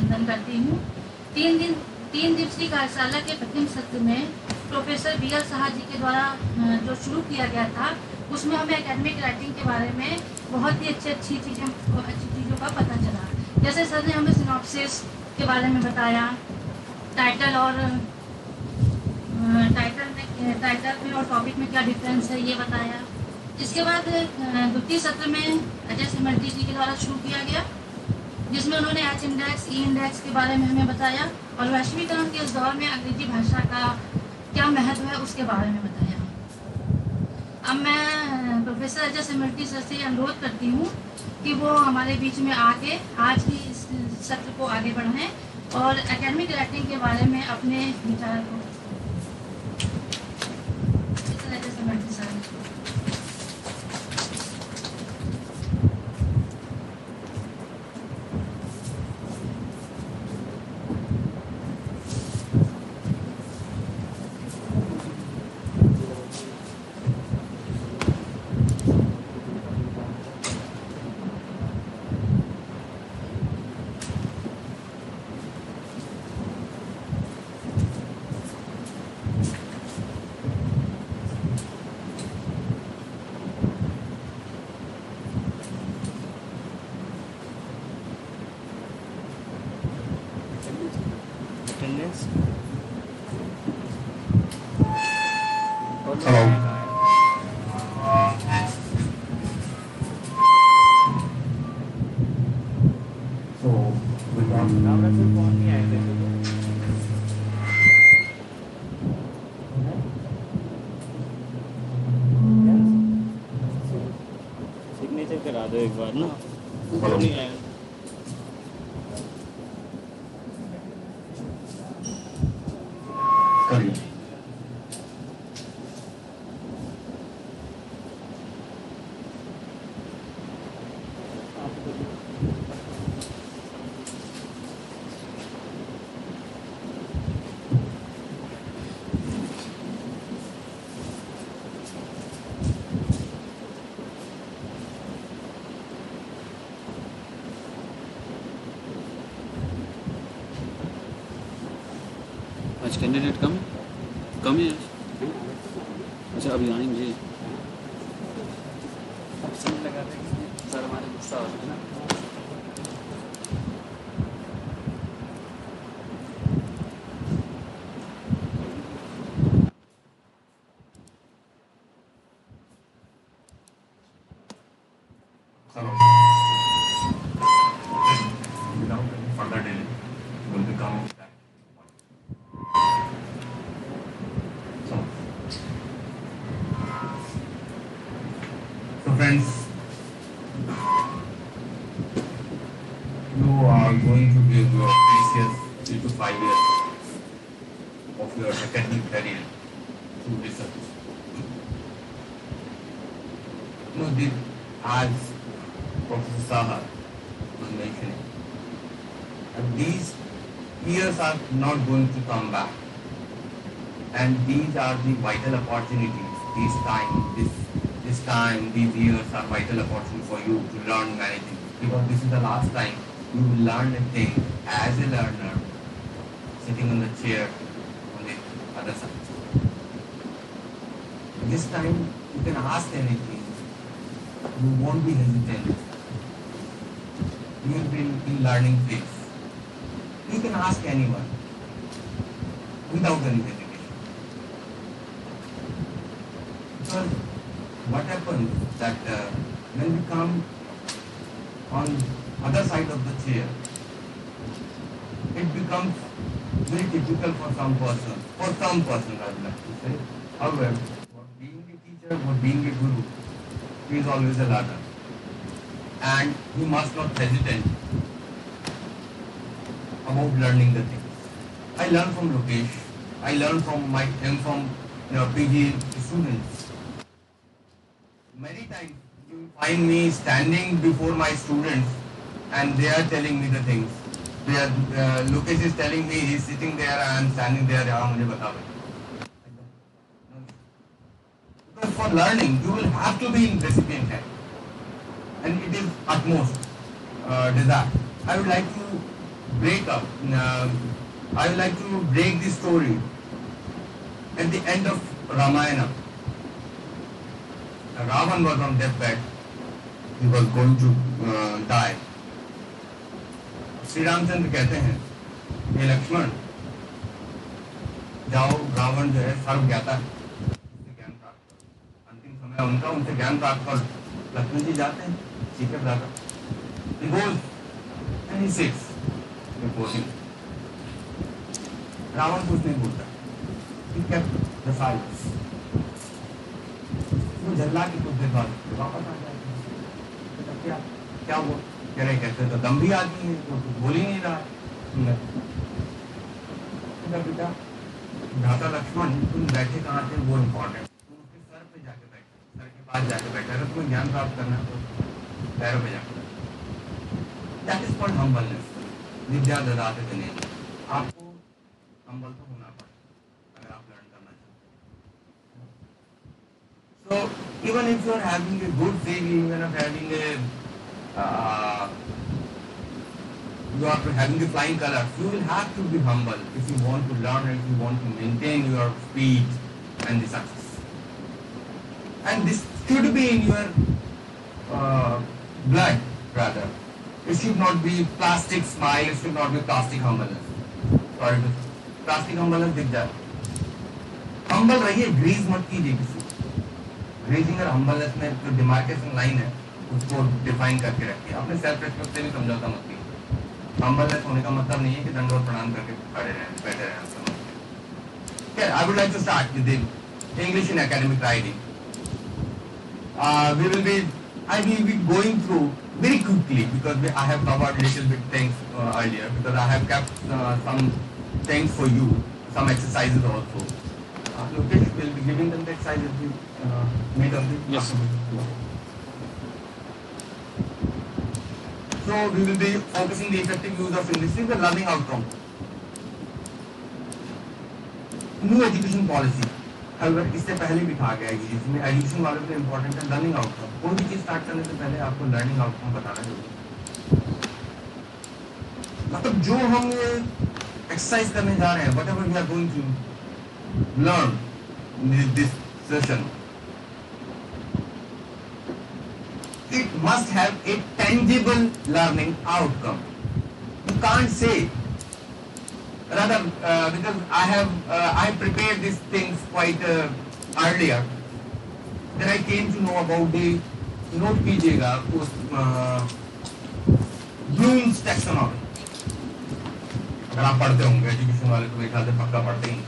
अभिनंदन करती हूँ। तीन दिन, तीन दिवसीय कार्यशाला के प्रथम सत्र में professor B L Shah ji के द्वारा जो शुरू किया गया था, उसमें हमें एकेडमिक राइटिंग के बारे में बहुत ही अच्छी अच्छी चीज़ें, अच्छी चीज़ों का पता चला। जैसे सर ने हमें सिनॉप्सिस के बारे में बताया टाइटल और टाइटल में टाइटल में और टॉपिक में क्या डिफरेंस है ये बताया। इसके बाद द्वितीय सत्र में अजय सिमरती जी के द्वारा शुरू किया गया। जिसमें उन्होंने एच इंडेक्स ई इंडेक्स के बारे में हमें बताया और वैश्वीकरण के इस दौर में अंग्रेज़ी भाषा का क्या महत्व है उसके बारे में बताया। अब मैं प्रोफेसर अजय सिमरती सर से अनुरोध करती हूँ कि वो हमारे बीच में आके आज की इस सत्र को आगे बढ़ाएँ और एकेडमिक राइटिंग के बारे में अपने विचार को कैंडिडेट कम? कम है? अच्छा अभी आएँगे। Friends, you are going to give your precious three to five years of your academic career to research. No, the, as Professor Saha was mentioning, that these years are not going to come back. And these are the vital opportunities. This time, this this time, these years are vital opportunity for you to learn many things. Because this is the last time you will learn a thing as a learner, sitting on the chair on the other side. This time you can ask anything. You won't be hesitant. You will be in learning phase. You can ask anyone without any. Because what happens that uh, when we come on other side of the chair, it becomes very difficult for some person, for some person I would like to say. However, for being a teacher, for being a guru, he is always a learner. And he must not hesitate about learning the things. I learn from Lokesh. I learn from my am from you know, PG students. Many times you find me standing before my students and they are telling me the things. They are, uh, is telling me he's sitting there, I am standing there, Because for learning, you will have to be in recipient head. And it is utmost uh, desire. I would like to break up. Uh, I would like to break this story at the end of Ramayana. Ravan was on deathbed. He was going to uh, die. Shri Ramchandra कहते हैं ये लक्ष्मण जाओ रावण जो है सर्व ज्ञाता है। ज्ञान प्राप्त अंतिम समय उनका उनसे ज्ञान प्राप्त करो लक्ष्मण जी जाते हैं ठीक है. रावण कुछ नहीं बोलता। He kept वो जल्ला की कुछ देर बाद वापस आ जाएगा कहता, क्या हुआ? कह रहे कहते तो दम भी आदमी है तो कुछ बोल ही नहीं रहा है। बेटा भ्राता लक्ष्मण तुम बैठे कहाँ थे? वो इम्पोर्टेंट तुम उसके सर पे जाके बैठे सर के पास जाके बैठे अगर तुम्हें ज्ञान प्राप्त करना है तो पैरों पे जाके दैट इज़ कॉल्ड हम्बलनेस विद्या ददाते आपको हम्बल तो होना पड़े अगर आप लर्न करना चाहते so even if you are having a good saving even if having a uh, you are having a flying color you will have to be humble if you want to learn and if you want to maintain your speed and the success and this should be in your uh, blood rather it should not be plastic smile it should not be plastic humbleness sorry plastic humbleness दिख जाए humble रहिए Greaves मत कीजिए greasing और humbleness में जो demarcation line है उसको डिफाइन करके रखिए अपने सेल्फ रेस्पेक्ट से भी समझौता मत कीजिए हम्बलनेस होने का मतलब नहीं है कि दंडवत प्रणाम करके खड़े रहें बैठे रहें would like to start with the English in academic writing. Uh, we will be, I will be going through very quickly because we, I have covered little bit things uh, earlier because I have kept uh, some things for you, some exercises also. Uh, Lokesh will be giving them the exercises uh, made of the Yes. So we will be focusing the effective use of English in the learning outcome. New education policy. However, इससे पहले भी कहा गया है कि इसमें education वालों के इम्पोर्टेंट है लर्निंग आउटकम कोई भी चीज़ स्टार्ट करने से पहले आपको लर्निंग आउटकम बताना ज़रूरी है मतलब जो हम एक्सरसाइज करने जा रहे हैं whatever we are going to learn this session it must have a tangible learning outcome. You can't say, rather, uh, because I have uh, I prepared these things quite uh, earlier. Then I came to know about the note कीजिएगा उस Bloom's taxonomy. अगर आप पढ़ते होंगे education वाले तो मेरे ख्याल से पक्का पढ़ते ही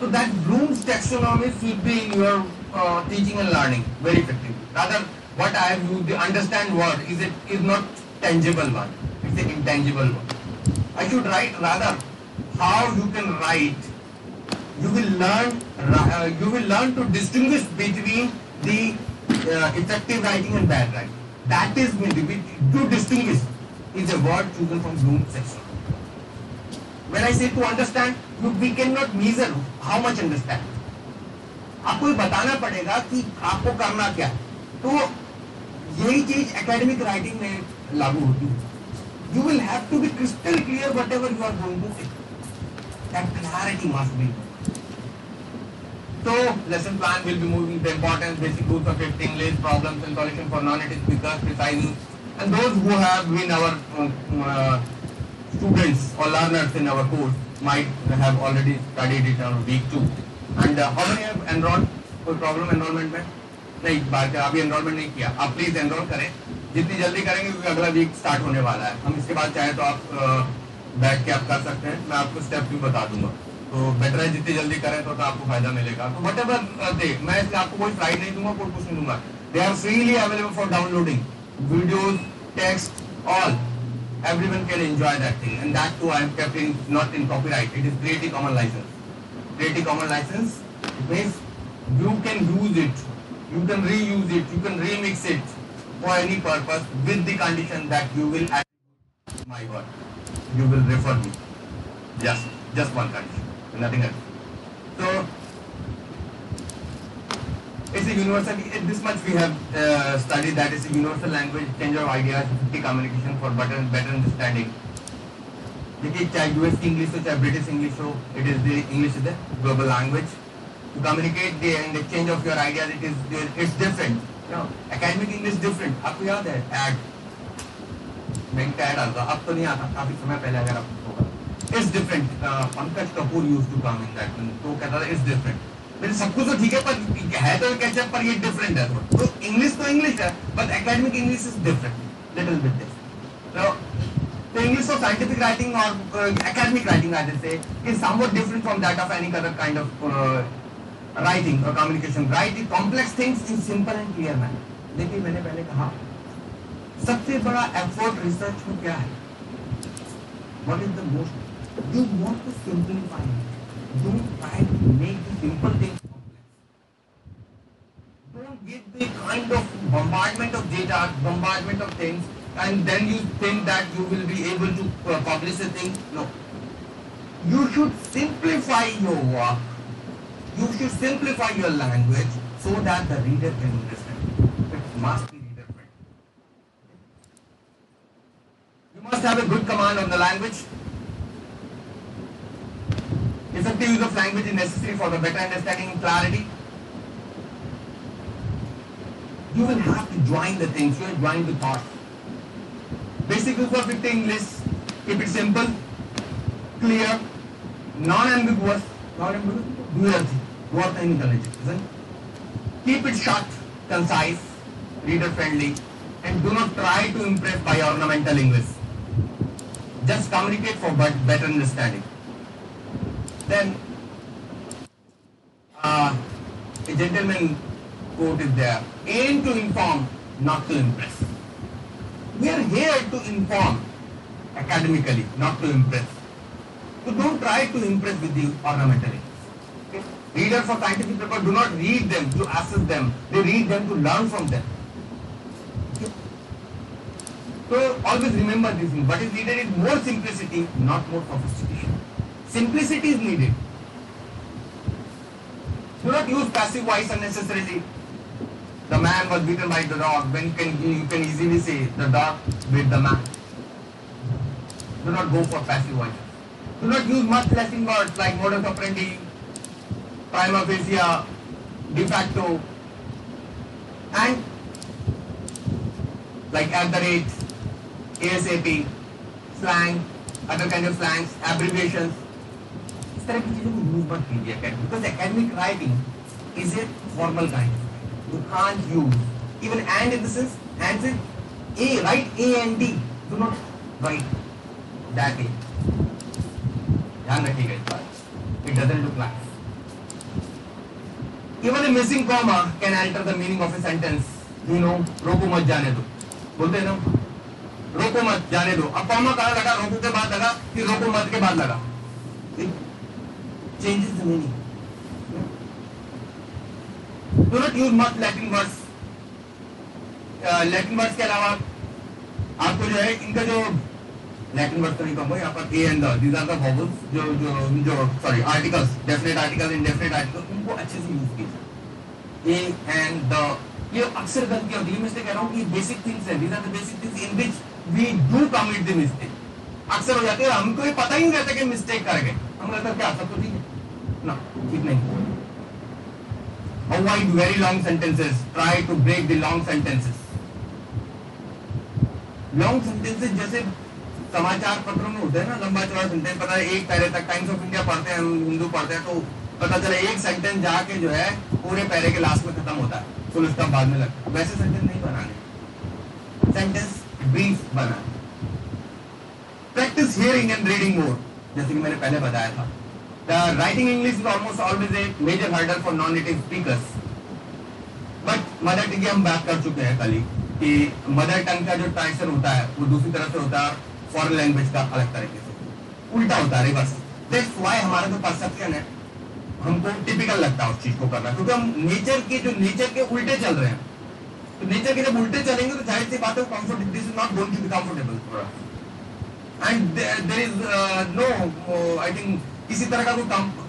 So that Bloom's taxonomy should be in your uh, teaching and learning very effective. What I used, the understand word is it is not tangible one. It's an intangible one. I should write rather how you can write. You will learn. Uh, you will learn to distinguish between the uh, effective writing and bad writing. That is to distinguish is a word chosen from Bloom's section. When I say to understand, you, we cannot measure how much understand. आपको बताना पड़ेगा कि आपको करना क्या है तो यही चीज़ एकेडमिक राइटिंग में लागू होती है you will have to be crystal clear whatever you are going to that clarity must be So, lesson plan will be moving the importance, basic rules of it, English, problems and solution for non-native speakers, precising, and those who have been our um, uh, students or learners in our course might have already studied it on week two. And uh, how many have enrolled? कोई problem enrolment में नहीं बात अभी enrollment नहीं किया। आप please enrol करें। जितनी जल्दी करेंगे क्योंकि अगला वीक स्टार्ट होने वाला है। हम इसके बाद चाहे तो आप बैठ के आप कर सकते हैं। मैं आपको स्टेप भी बता दूँगा। तो बेटर है जितनी जल्दी करें तो, तो आपको फ़ायदा मिलेगा। तो वट एवर दे मैं इसलिए आपको कोई फ़्लाइट नहीं दूँगा कोई कुछ नहीं दूँगा। They are freely available for downloading videos text all everyone can enjoy that thing. And that too I am kept in not in copyright. It is Creative Commons license. Creative Commons license means you can use it. you can reuse it you can remix it for any purpose with the condition that you will add my word you will refer me just just one condition nothing else so it's a universal, this much we have uh, studied that is a universal language, change of ideas, effective communication for better, better understanding. देखिए चाहे US की English हो चाहे British English हो it is the English is the global language to communicate the and exchange of your ideas it is it's different academic English different आपको याद है? Add मैं का ऐड आता अब तो नहीं आता। काफ़ी समय पहले अगर आपको होगा। It's different Pankaj Kapoor use to come in that तो कहता था इट्स डिफरेंट मेरे सब कुछ तो ठीक है पर है तो कैचअप पर ये डिफरेंट है। तो इंग्लिश तो इंग्लिश है but academic English is different little bit different तो The English of scientific writing or uh, academic writing, I should say, is somewhat different from that of any uh, writing or communication. Writing complex things in simple and clear manner. देखिए मैंने पहले कहा सबसे बड़ा effort research में क्या है What is the most? You want to simplify it. Don't try to make the simple. Don't give the kind of bombardment of data, bombardment of things and then you think that you will be able to uh, publish a thing. No. You should simplify your work. You should simplify your language so that the reader can understand. It must be reader friendly. You must have a good command of the language. Effective use of language is necessary for the better understanding and clarity. You will have to join the things, you will join the thoughts. Basic rule for 50 English, keep it simple, clear, non-ambiguous, non-ambiguous, duality, worth and intelligent, Keep it short, concise, reader friendly, and do not try to impress by ornamental English. Just communicate for better understanding. Then, uh, a gentleman quote is there, aim to inform, not to impress. We are here to inform academically, not to impress. So don't try to impress with the ornamental Okay? Readers for scientific paper do not read them to assess them. They read them to learn from them. So always remember this. What is needed is more simplicity, not more sophistication. Simplicity is needed. Do not use passive voice unnecessarily the man was beaten by the dog, when can you, can easily say the dog beat the man. Do not go for passive voice. Do not use much lasting words like modus operandi, prima facie de facto and like at the ASAP, slang, other kind of slangs, abbreviations. Because academic writing is a formal kind. You can't use even and in the sense and say A, write A and D. Do not write that A. It doesn't look like even a missing comma can alter the meaning of a sentence you know रोको मत जाने दो बोलते हैं ना रोको मत जाने दो अब कॉमा कहा लगा रोको के बाद लगा कि रोको मत के बाद लगा changes the meaning not use much Latin words. Latin words के अलावा आपको जो है इनका जो वर्ड तो नहीं कहूँगा यहाँ पर a and these are the vowels जो जो जो sorry articles definite articles indefinite articles उनको अच्छे से यूज़ कीजिए ए एंड द ये अक्सर गलती होती है मैं इसलिए कह रहा हूँ कि बेसिक थिंग्स है these are the basic things in which we do commit the mistake अक्सर हो जाते हैं, हमको ये पता ही नहीं रहता कि मिस्टेक कर गए। हम कहते हैं, क्या, सब तो ठीक है? ना, ठीक नहीं। Avoid very long sentences, try to break the long sentences long sentences जैसे समाचार पत्रों में होते हैं ना, लंबा चौड़ा सेंटेंस पता है एक पैरे तक टाइम्स ऑफ़ इंडिया पढ़ते हैं हिंदू पढ़ते हैं तो पता चला एक सेंटेंस जाके जो है, पूरे पैरे के लास्ट में खत्म होता है। फुल स्टॉप बाद में लगता है। वैसे सेंटेंस नहीं बनाने। सेंटेंस ब्रीफ बनाने। Practice hearing and reading more जैसे कि मैंने पहले बताया था। The writing English is almost always a major hurdle for non-native speakers. But mother tongue की हम बात कर चुके हैं कल ही, कि मदर टंग का जो ट्रांसफ़र होता है, वो दूसरी तरह से होता है। फॉरेन लैंग्वेज का अलग तरीके से। उल्टा होता है रिवर्स दैट्स व्हाई हमारा जो परसेप्शन है, हमको टिपिकल लगता है उस चीज़ को करना। क्योंकि हम नेचर के, जो नेचर के उल्टे चल रहे हैं तो नेचर के जब उल्टे चलेंगे तो ज़ाहिर सी बात है comfort this is not going to be comfortable for us and there is no I think किसी तरह का कोई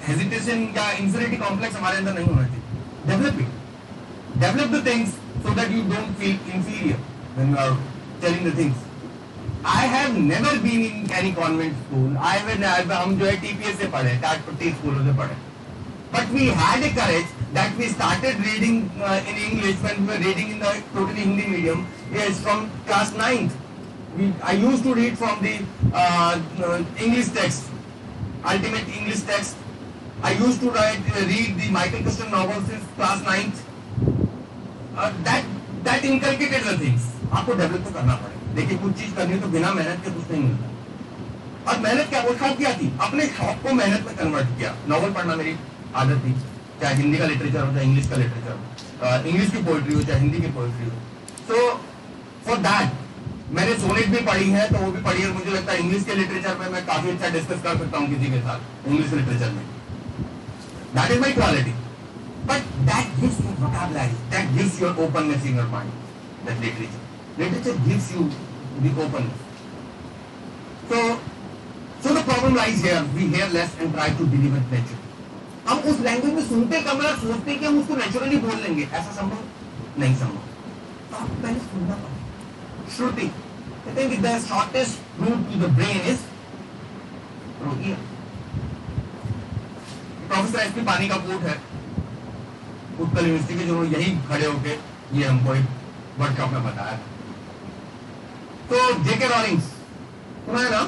हेजिटेशन या इंफिनिटी कॉम्प्लेक्स हमारे अंदर नहीं होना चाहिए। Develop it develop the things so that you don't feel inferior when you are telling the things. I have never been in any convent school I हम जो है टीपीएस से पढ़े काटपट्टी स्कूलों से पढ़े. But we had courage that we started reading in English reading in the totally Hindi medium from class ninth I use to read from the English text ultimate English text I use to write read the Michael Krishna novels in class ninth that that inculcated the things आपको develop तो करना पड़ेगा देखिए, कुछ चीज़ करनी है तो बिना मेहनत के कुछ नहीं मिलता। और मेहनत क्या, वो शौक क्या थी? अपने शौक को मेहनत में कन्वर्ट किया। नॉवल पढ़ना मेरी आदत थी, चाहे हिंदी का लिटरेचर हो, चाहे इंग्लिश का लिटरेचर हो। इंग्लिश की पोइट्री हो, चाहे हिंदी की पोइट्री हो। सो फॉर दैट मैंने सोनेट भी पढ़ी है तो वो भी पढ़ी है। मुझे लगता है इंग्लिश के लिटरेचर में मैं काफ़ी अच्छा डिस्कस कर सकता हूँ किसी के साथ इंग्लिश लिटरेचर में। That is my quality but that gives you vocabulary. That gives your openness in your mind, that literature. Literature gives you the openness so so the problem lies here. We hear less and try to deliver nature. हम उस language में सुनते कम है, सोचते कि हम उसको naturally बोल लेंगे। ऐसा संभव नहीं संभव। तो आपको पहले सुनना पड़ेगा श्रुति। हैं कि the shortest route to the brain is through ear professor S P Pani का कोट है। उत्कल यूनिवर्सिटी के जो यही खड़े होके ये हमको एक वर्कशॉप में बताया तो जेके रॉलिंग्स सुना है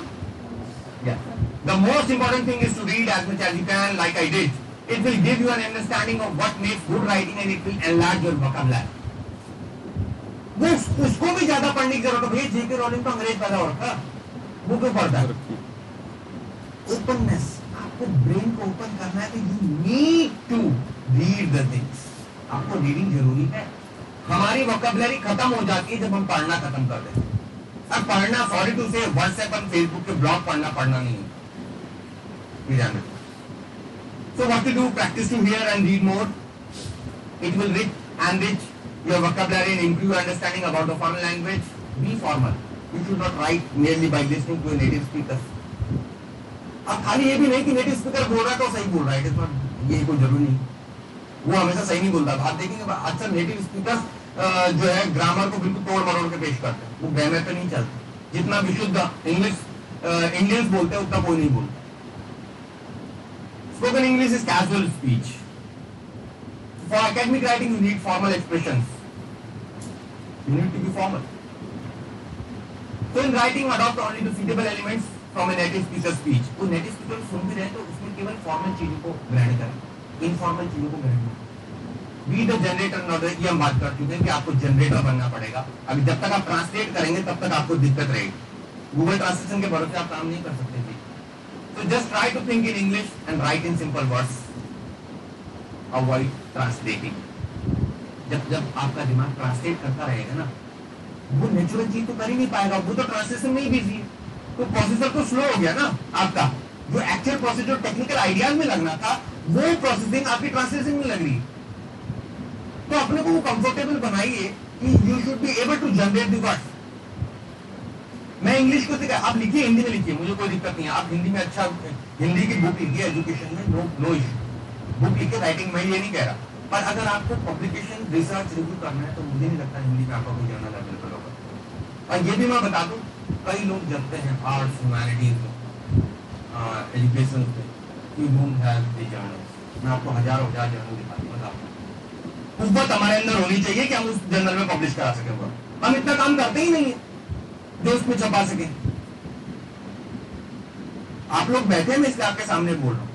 Yeah. The most important thing is to read as much as you can, like I did. It will give you an understanding of what makes good writing and it will enlarge your vocabulary. वो उसको भी ज़्यादा पढ़ने की ज़रूरत है भैया जेके rolling तो अंग्रेज़ पैदा हो रखा वो क्यों पढ़ता है ओपननेस आपको ब्रेन को ओपन करना है तो you need to read the things आपको रीडिंग ज़रूरी है हमारी वोकेबलरी खत्म हो जाती है जब हम पढ़ना खत्म कर देते हैं अब पढ़ना, सॉरी टू से व्हाट्सएप और फेसबुक के ब्लॉग पढ़ना पढ़ना नहीं है। So what to do practice to hear and read more it will rich and rich your work in increase understanding about the foreign language be formal you should not write nearly by this to native speaker अब खाली ये भी नहीं कि native speaker बोल रहा है तो सही बोल रहा है। इट इज़ नॉट ये कोई ज़रूरी नहीं। वो हमेशा सही नहीं बोलता। आप देखेंगे अच्छा नेटिव स्पीकर जो है ग्रामर को बिल्कुल तोड़ मरोड़ के पेश करते हैं। वो ग्रामर पे नहीं चलते। जितना विशुद्ध इंग्लिश इंडियंस बोलते हैं, उतना कोई नहीं बोलता। Spoken English is casual speech for academic writing you need formal expression you need to be formal in writing adopt only to suitable elements from a native speaker speech वो native speaker सुन भी रहे तो उसमें केवल formal चीज़ों को ग्रहण करें। इनफॉर्मल चीज़ों को ग्रहण करें। बी द जनरेटर नॉट ये हम बात कर चुके हैं कि आपको जनरेटर बनना पड़ेगा। अभी जब तक आप ट्रांसलेट करेंगे, तब तक आपको दिक्कत रहेगी। गूगल ट्रांसलेशन के भरोसे आप काम नहीं कर सकते थे So just try to think in English and write in simple words. Avoid translating. जब जब आपका दिमाग ट्रांसलेट करता रहेगा ना, वो नेचुरल चीज़ तो कर ही नहीं पाएगा। वो तो ट्रांसलेशन में ही बिज़ी है। तो प्रोसेसर तो स्लो हो गया ना आपका। जो एक्चुअल प्रोसेस जो टेक्निकल आइडियाज़ में लगना था, वो प्रोसेसिंग आपकी ट्रांसलेशन में लग रही है। तो अपने को कंफर्टेबल बनाइए कि you should be able to generate the words मैं इंग्लिश को सिखा, आप लिखिए, हिंदी में लिखिए, मुझे कोई दिक्कत नहीं है। आप हिंदी में अच्छा हिंदी की बुक लिखिए एजुकेशन में नो नो इशू बुक लिखिए राइटिंग में ये नहीं कह रहा। पर अगर आपको पब्लिकेशन रिसर्च रिव्यू करना है तो मुझे नहीं लगता हिंदी में आपका कोई जर्नल अवेलेबल होगा। और ये भी मैं बता दूँ, कई लोग जलते हैं आर्ट्स ह्यूमैनिटीज में एजुकेशन में यू डोंट हैव द मैं आपको हज़ारों, हज़ार जर्नल दिखा दूँ। कुव्वत हमारे अंदर होनी चाहिए कि हम उस जर्नल में पब्लिश करा सकें हम इतना काम करते ही नहीं है, जो उसमें छपा सके। आप लोग बैठे मैं इसलिए आपके सामने बोल रहा हूँ।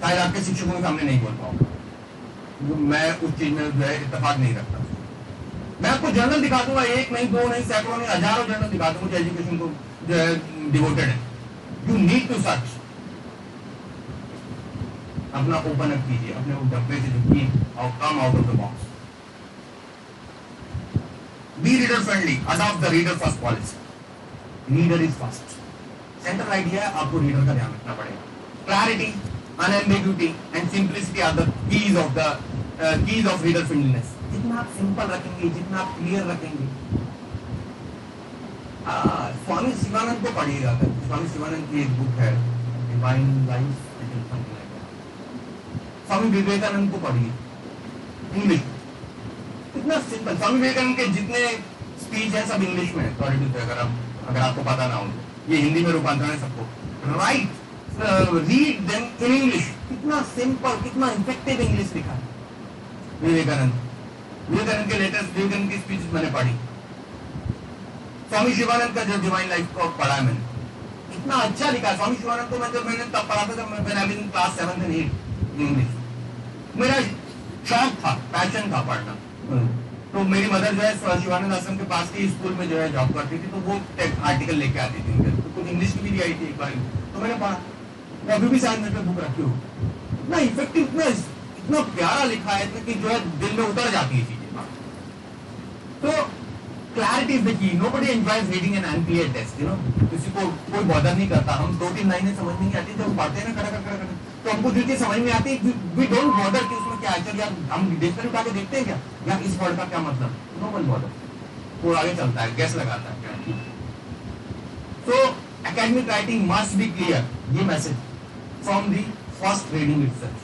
शायद आपके शिक्षकों के सामने नहीं बोल पाऊँगा मैं उस चीज़ में जो है इतफाक नहीं रखता। मैं आपको जर्नल दिखा दूँगा, एक नहीं, दो नहीं, सैकड़ों नहीं, हज़ारों जर्नल दिखा दूँगा, जो एजुकेशन को जो है डिवोटेड है। यू नीड टू सर्च अपना ओपन अप कीजिए, अपने डब्बे से जो की come out of the box Be reader friendly. Adopt the reader first policy. Reader is first. Central idea है आपको रीडर का ध्यान रखना पड़ेगा clarity unambiguity and simplicity are the keys of the keys of reader friendliness जितना आप simple रखेंगे, जितना आप क्लियर रखेंगे स्वामी शिवानंद को पढ़िएगा स्वामी शिवानंद की एक बुक है डिवाइन लाइफ स्वामी विवेकानंद को पढ़िए। इंग्लिश इतना सिंपल स्वामी विवेकानंद के जितने स्पीच है, सब इंग्लिश में सॉरी टू अगर आप अगर आपको पता ना हो तो। ये हिंदी में रूपांतरण है सबको। Write read them in English कितना सिंपल कितना इफ़ेक्टिव इंग्लिश लिखा है। विवेकानंद। विवेकानंद के लेटेस्ट विवेकानंद की स्पीच मैंने पढ़ी। स्वामी शिवानंद का जो डिवाइन लाइफ को पढ़ा है मैंने। इतना अच्छा लिखा है। स्वामी शिवानंद को मैं जब मैंने तब पढ़ा था, जब अभी class seven and eight English मेरा शौक था पैशन था पढ़ना तो मेरी मदर जो है शिवानंद आश्रम के पास की स्कूल में जो है जॉब करती थी तो वो आर्टिकल लेके आती थी तो कुछ इंग्लिश की भी आई थी एक बार। तो मैंने पढ़ा मैं अभी भी शायद मेरे बुक रखी हो? इतना इफ़ेक्टिव इतना इतना प्यारा लिखा है कि जो है दिल में उतर जाती है चीज़ें। तो clarity is the key nobody enjoys reading an unclear text you know किसी को कोई बॉदर नहीं करता। हम दो तीन लाइनें समझ नहीं आती जब पढ़ते हैं ना खड़ा खड़ा खड़ा तो हमको जो चीज़ समझ में आती है वी डोंट बॉदर कि उसमें क्या है। यार, हम डिक्शनरी उठा के देखते हैं क्या? यार, इस वर्ड का क्या मतलब? नो वन बॉदर वो आगे चलता है गैस लगाता है। तो academic writing must be clear ये message from the first reading itself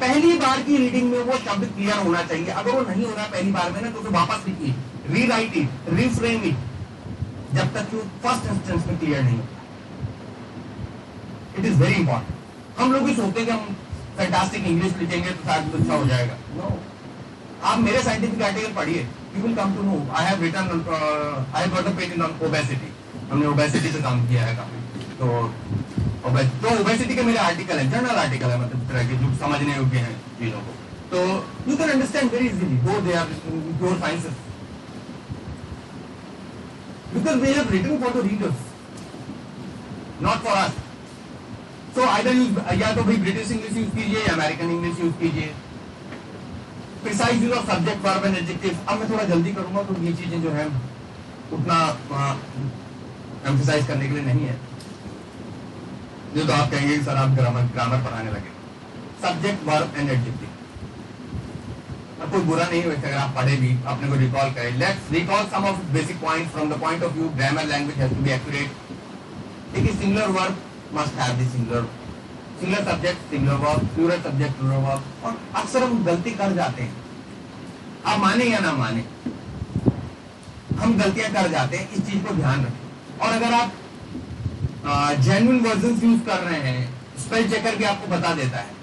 पहली बार की रीडिंग में वो शब्द क्लियर होना चाहिए। अगर वो नहीं हो होना पहली बार में ना तो फिर वापस लिखिए। रीराइट इट रिफ्रेम इट जब तक कि फ़र्स्ट इंस्टेंस में क्लियर नहीं होता इट इज़ वेरी इंपॉर्टेंट हम लोग भी सोचते हैं कि हम फैंटास्टिक इंग्लिश लिखेंगे तो शायद अच्छा हो जाएगा। No no. आप मेरे साइंटिफिक आर्टिकल पढ़िए you will come to know I have written I got a patent on obesity हमने ओबेसिटी पे काम किया है काफ़ी। तो तो ओबेसिटी के मेरे आर्टिकल है जर्नल आर्टिकल है मतलब तरह के जो समझने योग्य हैं चीज़ों को। तो you can understand very easily though they are pure sciences because we have written for the readers, not for us. So either use, या तो भाई ब्रिटिश इंग्लिश यूज़ कीजिए या अमेरिकन इंग्लिश यूज़ कीजिए। Precise use of subject verb and adjective अब मैं थोड़ा जल्दी करूँगा तो ये चीज़ें जो है, उतना एम्फसाइज करने के लिए नहीं है। जो तो आप कहेंगे सर आप ग्रामर ग्रामर पढ़ाने लगे। सब्जेक्ट वर्ब एंड एडजेक्टिव अब कोई बुरा नहीं वैसे अगर आप पढ़े भी अपने को रिकॉल करें। Let's recall some of basic point from the point of view grammar language has to be accurate एक singular verb must have the singular singular subject singular verb plural subject plural verb और अक्सर हम गलती कर जाते हैं। आप माने या ना माने, हम गलतियाँ कर जाते हैं, इस चीज़ को ध्यान रखें। और अगर आप जेन्युइन वर्जन यूज़ कर रहे हैं स्पेल चेकर भी आपको बता देता है।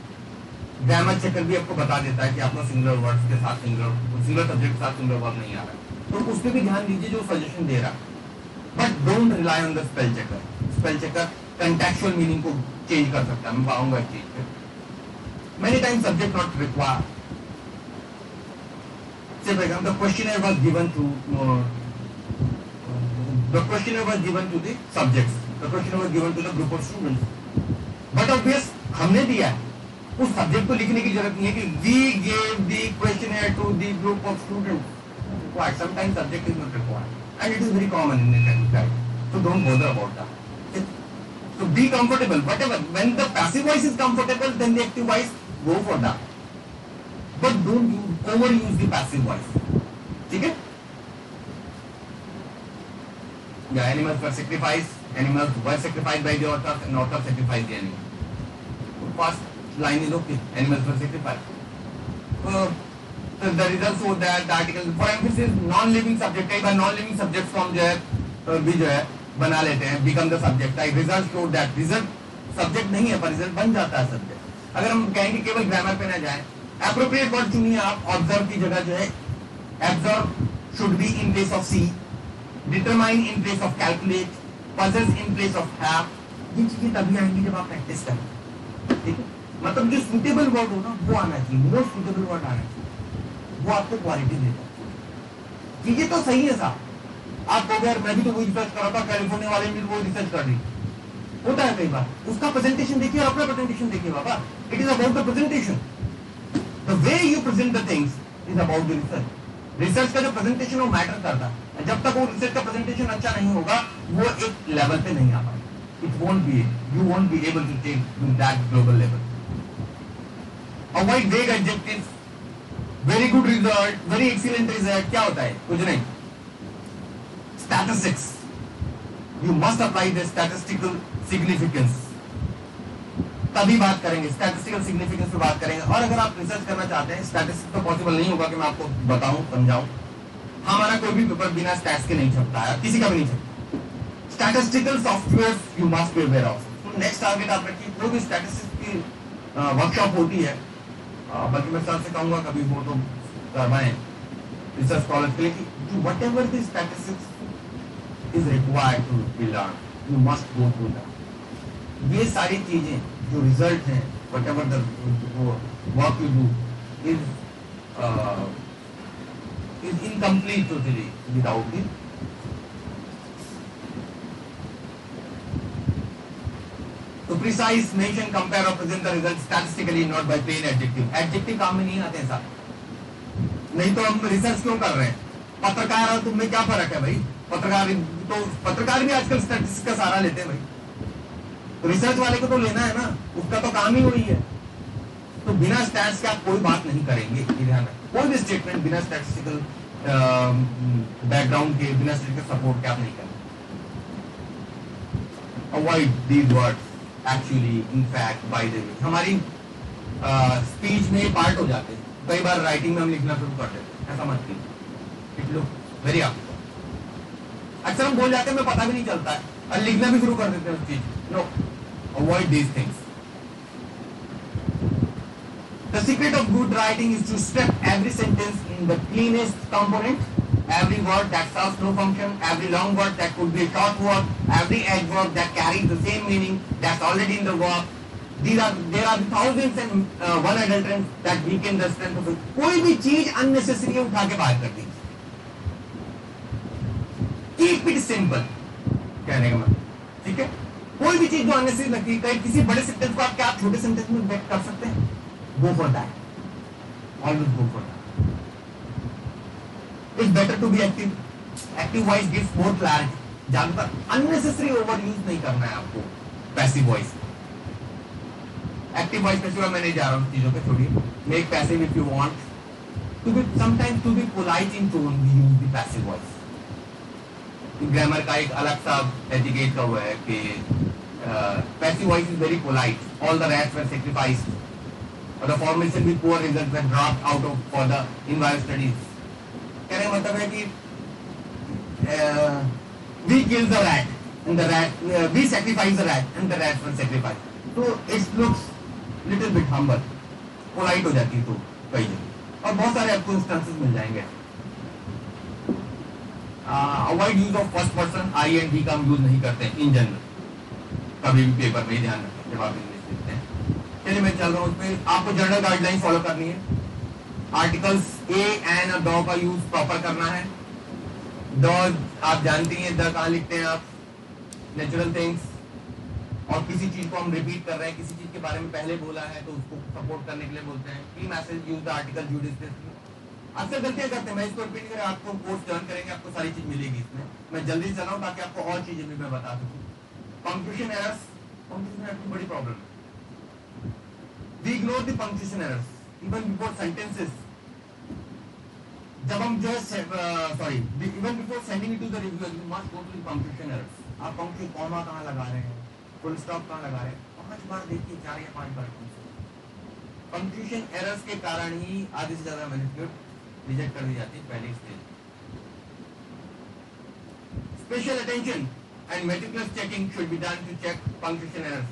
ग्रामर चेकर भी आपको बता देता है कि आपको सिंगुलर वर्ड्स के साथ सिंगुलर सिंगुलर सब्जेक्ट के साथ सिंगुलर वर्ब नहीं आ रहा तो उस पर भी ध्यान दीजिए जो सजेशन दे रहा है। But don't rely on the spell checker spell checker contextual meaning को चेंज कर सकता मैं पाऊँगा change many time subject not required सिर्फ़ exam question was given to the question was given to the the question was given to the group of students but obvious हमने दिया है। उस सब्जेक्ट को लिखने की ज़रूरत नहीं है कि we gave the question to the group of student required sometimes subject is not required and it is very common in so don't bother about that so be comfortable whatever when the passive voice is comfortable then the active voice go for that but don't use, overuse the passive voice ठीक है the animals were sacrificed animals were sacrificed by the author and author sacrificed the animal first line is okay. Animals were sacrificed. Uh, so the results show that the article for emphasis non-living subject कई बार non-living subject from जो है भी जो है बना लेते हैं become the subject I result to that result subject नहीं है, पर रिज़ल्ट बन जाता है सब्जेक्ट अगर हम कहेंगे केवल ग्रामर पे ना जाए अप्रोप्रिएट वर्ड चुनिए आप ऑब्ज़र्व की जगह जो है observe should be in place of see determine in place of calculate possess in place of have ये चीज़ें तभी आएँगी जब आप प्रैक्टिस करें। ठीक है? मतलब जो सुटेबल वर्ड हो ना, वो आना चाहिए। मोस्ट सुटेबल वर्ड आना चाहिए। वो आपको क्वालिटी देता है चीज़ें तो सही है साहब। आप अगर मैं भी तो वही रिसर्च कर रहा था कैलिफ़ोर्निया वाले भी वो रिसर्च कर रही होता है कई बार। उसका प्रेजेंटेशन देखिए और अपना प्रेजेंटेशन देखिए बाबा। It is about the presentation the way you present the things is about the research research का जो प्रेजेंटेशन वो मैटर करता है। जब तक वो रिसर्च का प्रेजेंटेशन अच्छा नहीं होगा, वो एक लेवल पे नहीं आ पाएगा। It won't be you won't be able to take that global level avoid vague adjective very good result very excellent result क्या होता है? कुछ नहीं। Statistics you must apply the statistical significance तभी बात करेंगे स्टैटिस्टिकल सिग्निफिकेंस पे बात करेंगे। और अगर आप रिसर्च करना चाहते हैं स्टैटिस्टिक तो पॉसिबल नहीं होगा कि मैं आपको बताऊँ, समझाऊं। हमारा कोई भी पेपर बिना स्टैट्स के नहीं छपता है, किसी का भी नहीं छपता। Statistical software you must be aware of next target आप रखिए कोई भी स्टैटिस्टिक्स की वर्कशॉप होती है बल्कि मैं सर से कहूँगा, कभी वो तो करवाएँ। रिसर्च स्कॉलर के लिए कि whatever the statistics is required to be learn you must go to learn ये सारी चीज़ें जो रिज़ल्ट हैं whatever work you do is is incomplete totally without it तो प्रिसाइज मेंशन कंपेयर और present the result statistically not by plain adjective adjective काम में नहीं आते हैं सर। नहीं तो हम रिसर्च क्यों कर रहे हैं? पत्रकार और तुम में क्या फ़र्क है भाई? पत्रकार तो पत्रकार भी आजकल स्टैटिस्टिक्स का सहारा लेते हैं भाई। तो रिसर्च वाले को तो लेना है ना। उसका तो काम ही वही है। तो बिना स्टैट्स के आप कोई बात नहीं करेंगे ध्यान कोई भी स्टेटमेंट बिना स्टैटिस्टिकल बैकग्राउंड के, बिना स्टैटिस्टिकल सपोर्ट के आप नहीं करेंगे। Avoid these words actually in fact the way हमारी स्पीच में पार्ट हो जाते हैं। कई बार राइटिंग में हम लिखना शुरू कर देते हैं। ऐसा मत कीजिए। इट लुक वेरी आप अक्सर हम बोल जाते हैं पता भी नहीं चलता है और लिखना भी शुरू कर देते हैं उस चीज़ no avoid these things The secret of good writing is to strip every sentence in the cleanest component, every word that serves no function, every long word that could be a short word, every adverb that carries the same meaning that's already in the verb. These are there are thousands and uh, one adulterants that weaken the strength of it. कोई भी चीज़ unnecessary उठा के बाहर कर दीजिए keep it simple कहने का मतलब ठीक है कोई भी चीज़ जो अननेसेसरी लगती है, कहीं किसी बड़े सेंटेंस को आप क्या छोटे सेंटेंस में व्यक्त कर सकते हैं go for that. Always go for that. It's better to be active. Active voice gives more clarity. ज़्यादातर unnecessary overuse नहीं करना है आपको passive voice active voice passive मैं नहीं जा रहा हूँ चीज़ों पे, छोड़िए make passive if you want to be sometimes to be polite in tone use the passive voice grammar का एक अलग सा एजुकेट का हुआ है कि passive voice is very polite all the rest were sacrifice और द फॉर्मेशन भी poor result were drop out of for the entire studies कहने का मतलब है कि we kill the rat and the rat we sacrifice the rat and the rat were sacrifice तो it looks little bit humble polite हो जाती है तो कई जगह और बहुत सारे आपको इंस्टेंसेस मिल जाएँगे। Avoid use of first person I and D का हम यूज़ नहीं करते इन जनरल कभी भी पेपर में ध्यान रखें जब आप इंग्लिश लिखते हैं। चलिए, मैं चल रहा हूँ उसमें। आपको जनरल गाइडलाइन फॉलो करनी है। आर्टिकल्स ए एन और डॉ का यूज़ प्रॉपर करना है। डॉ आप जानती हैं, द कहाँ लिखते हैं आप? नेचुरल थिंग्स और किसी चीज़ को हम रिपीट कर रहे हैं, किसी चीज़ के बारे में पहले बोला है तो उसको सपोर्ट करने के लिए बोलते हैं। की message use the article judiciously अक्सर गलतियाँ करते हैं। मैं इसको रिपीट करें, आपको कोर्स ज्वाइन करेंगे, आपको सारी चीज़ मिलेगी इसमें। मैं जल्दी चला हूँ ताकि आपको और चीज़ें भी मैं बता सकूँ। पंक्चुएशन एरर्स पंक्चुएशन एरर की बड़ी प्रॉब्लम है। We ignore the punctuation errors, even before sentences. जब हम जो sorry even before sending to the reviewer you must go to the punctuation errors आप पंक्चुएशन कॉमा कहाँ लगा रहे हैं? फुल स्टॉप कहाँ लगा रहे हैं? पाँच बार देखिए, चार या पाँच बार पंक्चुएशन एरर्स के कारण ही आधे से ज़्यादा मैन्युस्क्रिप्ट रिजेक्ट कर दी जाती है पहले stage special attention and meticulous checking should be done to check punctuation errors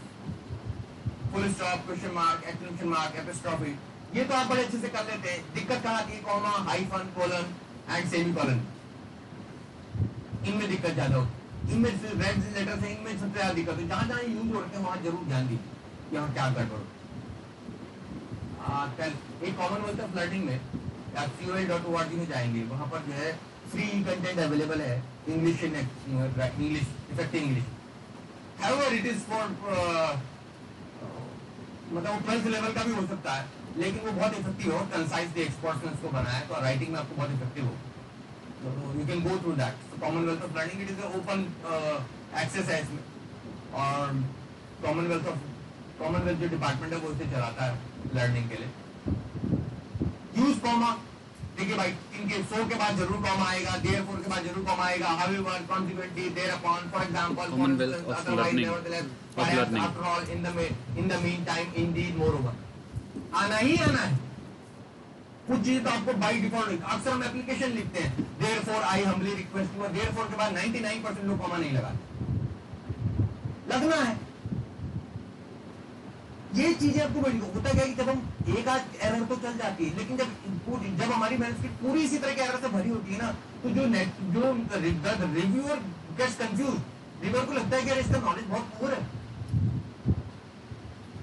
full stop question mark exclamation mark apostrophe ये तो आप बड़े अच्छे से कर लेते हैं। दिक्कत कहाँ है? Comma hyphen colon and semicolon इनमें दिक्कत ज़्यादा होती इनमें रेड लेटर से इनमें सबसे ज़्यादा दिक्कत है। जहाँ जहाँ यूज़ हो वहाँ ज़रूर ध्यान दीजिए। यहाँ क्या गड़बड़ एक लर्निंग में। में जाएँगे। वहाँ पर जो है फ्री कंटेंट अवेलेबल है। English English effective English is for uh, मतलब वो ट्वेल्थ लेवल का भी हो सकता है लेकिन वो बहुत इफ़ेक्टिव हो। कंसाइज द एक्सपर्ट्स उसको बनाया तो राइटिंग में आपको बहुत इफ़ेक्टिव हो। You can go through that Commonwealth of learning it is open access है इसमें। और कॉमनवेल्थ ऑफ़ कॉमनवेल्थ जो डिपार्टमेंट है वो इसे चलाता है लर्निंग के लिए। यूज़ कॉमा देखिए भाई इनके सो के बाद ज़रूर कॉमा आएगा देयर फोर के बाद ज़रूर कॉमा आएगा। However consequently thereupon for example Commonwealth of learning. Of learning. after all in the ma- in the meantime indeed moreover. आना ही आना है। कुछ चीज़ तो आपको बाई डिफ़ॉल्ट अक्सर हम एप्लीकेशन लिखते हैं। Therefore I humbly request therefore के बाद 99% लोग कॉमा नहीं लगाते। लगना है। ये चीज़ें आपको बड़ी होता क्या है कि जब हम एक आध एरर तो चल जाती है लेकिन जब जब हमारी मैनुस्क्रिप्ट पूरी इसी तरह के एरर से भरी होती है ना तो जो नेट जो रिव्यूअर गेट्स कंफ्यूज रिव्यूअर को लगता है कि यार इसका नॉलेज बहुत पुअर है।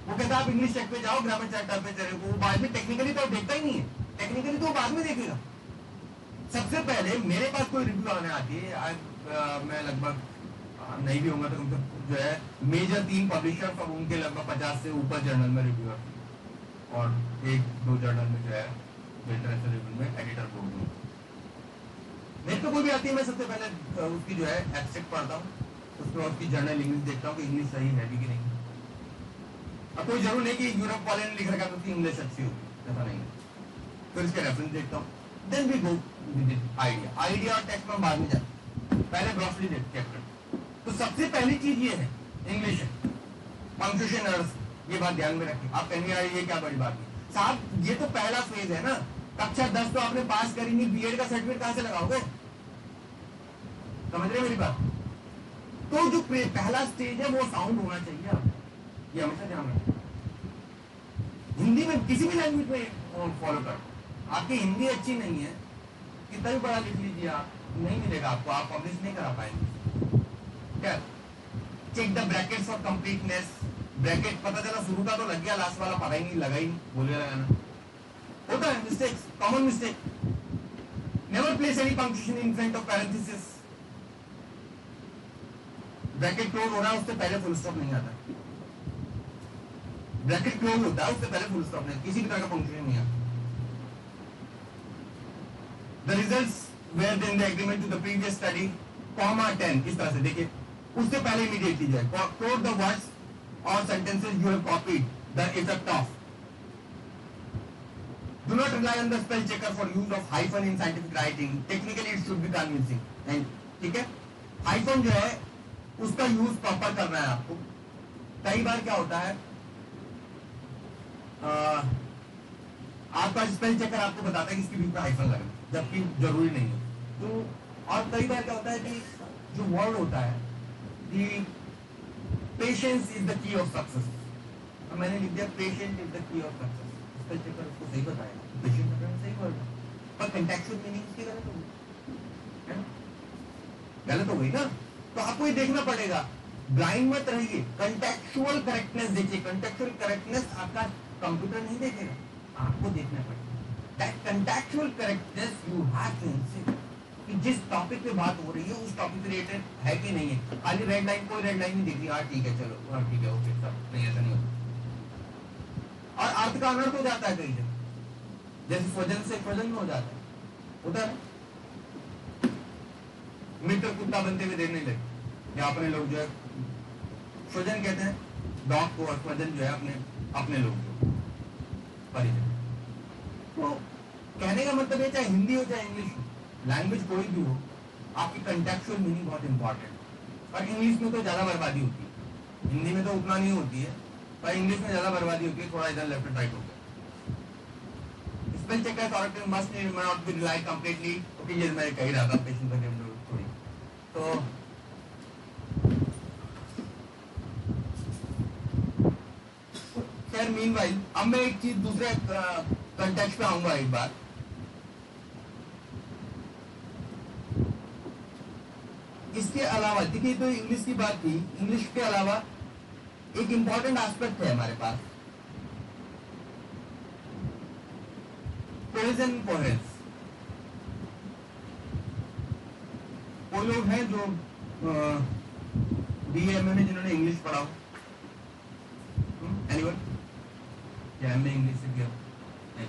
वो कहता है आप इंग्लिश चेक पे जाओ ग्रामर चेक पे चले वो बाद में टेक्निकली तो देखता ही नहीं है। टेक्निकली तो बाद में देखेगा। सबसे पहले मेरे पास कोई रिव्यू आने आती है आज आ, मैं लगभग नहीं भी होगा तो कम से कम जो है मेजर तीन पब्लिशर और उनके लगभग पचास से ऊपर जर्नल में रिव्यूअर और एक, दो जर्नल में जो है इंटरनेशनल रिव्यू में एडिटर बोर्ड में मेरे पे कोई भी आती है, मैं सबसे पहले उसकी जो है एब्स्ट्रैक्ट पढ़ता हूँ। उसमें उसकी जर्नल इंग्लिश देखता हूँ कि इंग्लिश सही है भी कि नहीं। अब कोई ज़रूर नहीं कि यूरोप वाले ने लिख रखा तो उसकी इंग्लिश अच्छी होगी, ऐसा नहीं है। फिर इसके रेफरेंस देखता हूँ। Then we go with idea idea और टेक्स्ट में बाद में जाते पहले ग्रॉसली चेक करते तो सबसे पहली चीज़ ये है इंग्लिश पंक्चुएशन ये बात ध्यान में रखिए आप कहेंगे ये क्या बड़ी बात है? साहब ये तो पहला फ़ेज़ है ना। कक्षा दस तो आपने पास करी नहीं बीएड का सर्टिफिकेट कहाँ से लगाओगे? समझ रहे मेरी बात? तो जो पहला स्टेज है, वो साउंड होना चाहिए आप ये हमेशा ध्यान रखें। हिंदी में किसी भी लैंग्वेज में फॉलो कर। आपकी हिंदी अच्छी नहीं है, कितना भी पढ़ा लिख लीजिए आप, नहीं मिलेगा आपको। आप पब्लिश नहीं करा पाएँगे। क्या check the brackets for completeness bracket पता चला शुरू का तो लग गया लास्ट वाला पता ही नहीं, लगा ही नहीं, बोले लगाना होता है mistakes common mistake never place any punctuation in front of parenthesis bracket close हो रहा है, उससे पहले फुल स्टॉप नहीं आता। ब्रैकेट क्लोज होता है, उससे पहले फुल स्टॉप नहीं, किसी भी तरह का पंक्चुएशन नहीं आता। The results were in the agreement to the previous study comma 10 इस तरह से? देखिए उससे पहले इमीडिएटली जो है कोड द वर्ड्स और sentences you have copied the effect of Do not rely on the spell checker for use of hyphen in scientific writing. Technically, it should be convincing. ठीक है? हाइफन जो है उसका use proper करना है आपको। कई बार क्या होता है? आ, आपका स्पेल चेकर आपको बताता है कि इसके बीच में हाइफन लगे। जबकि ज़रूरी नहीं है। तो और कई बार क्या होता है कि जो वर्ड होता है कि patience is the key of success मैंने लिख दिया patient is the key of success spell checker उसको सही बताएगा पेशेंट का सही वर्ड पर कंटेक्चुअल मीनिंग उसकी गलत है गलत हो गई ना? तो आपको ये देखना पड़ेगा। ब्लाइंड मत रहिए। कंटेक्चुअल करेक्टनेस देखिए। कंटेक्चुअल करेक्टनेस आपका कंप्यूटर नहीं देखेगा। आपको देखना पड़ेगा। That contextual correctness you have to कि जिस टॉपिक पे बात हो रही है, उस टॉपिक रिलेटेड है कि नहीं है? खाली रेड लाइन कोई रेड लाइन नहीं दिख रही। हाँ ठीक है, चलो। हाँ ठीक है ओके नहीं, ऐसा नहीं होता। और अर्थ का अनर्थ हो जाता है जगह जैसे स्वजन से स्वजन में हो जाता है। है मित्र कुत्ता बनते हुए देखने लगे। या अपने लोग जो है स्वजन कहते हैं, डॉग को और स्वजन जो है अपने अपने लोग जो परिजन। तो कहने का मतलब ये चाहे हिंदी हो चाहे इंग्लिश हो। लैंग्वेज कोई भी हो, आपकी कंटेक्चुअल मीनिंग बहुत इंपॉर्टेंट पर इंग्लिश में तो ज़्यादा बर्बादी होती है। हिंदी में तो उतना नहीं होती है, पर इंग्लिश में ज़्यादा बर्बादी होती है, थोड़ा इधर लेफ़्ट एंड राइट हो गया। Spell check authority must not be rely completely okay ये मैं कह रहा था पेशेंट का थोड़ी। तो खैर मीन अब मैं एक चीज़ दूसरे कंटेक्स्ट पे आऊँगा एक बार। इसके अलावा, देखिए तो इंग्लिश की बात की इंग्लिश के अलावा एक इंपॉर्टेंट एस्पेक्ट है हमारे पास। कोहेजन कोहेरेंस वो लोग हैं जो बी एम में जिन्होंने इंग्लिश पढ़ा हो। एनीवन क्या एम इंग्लिश से किया नहीं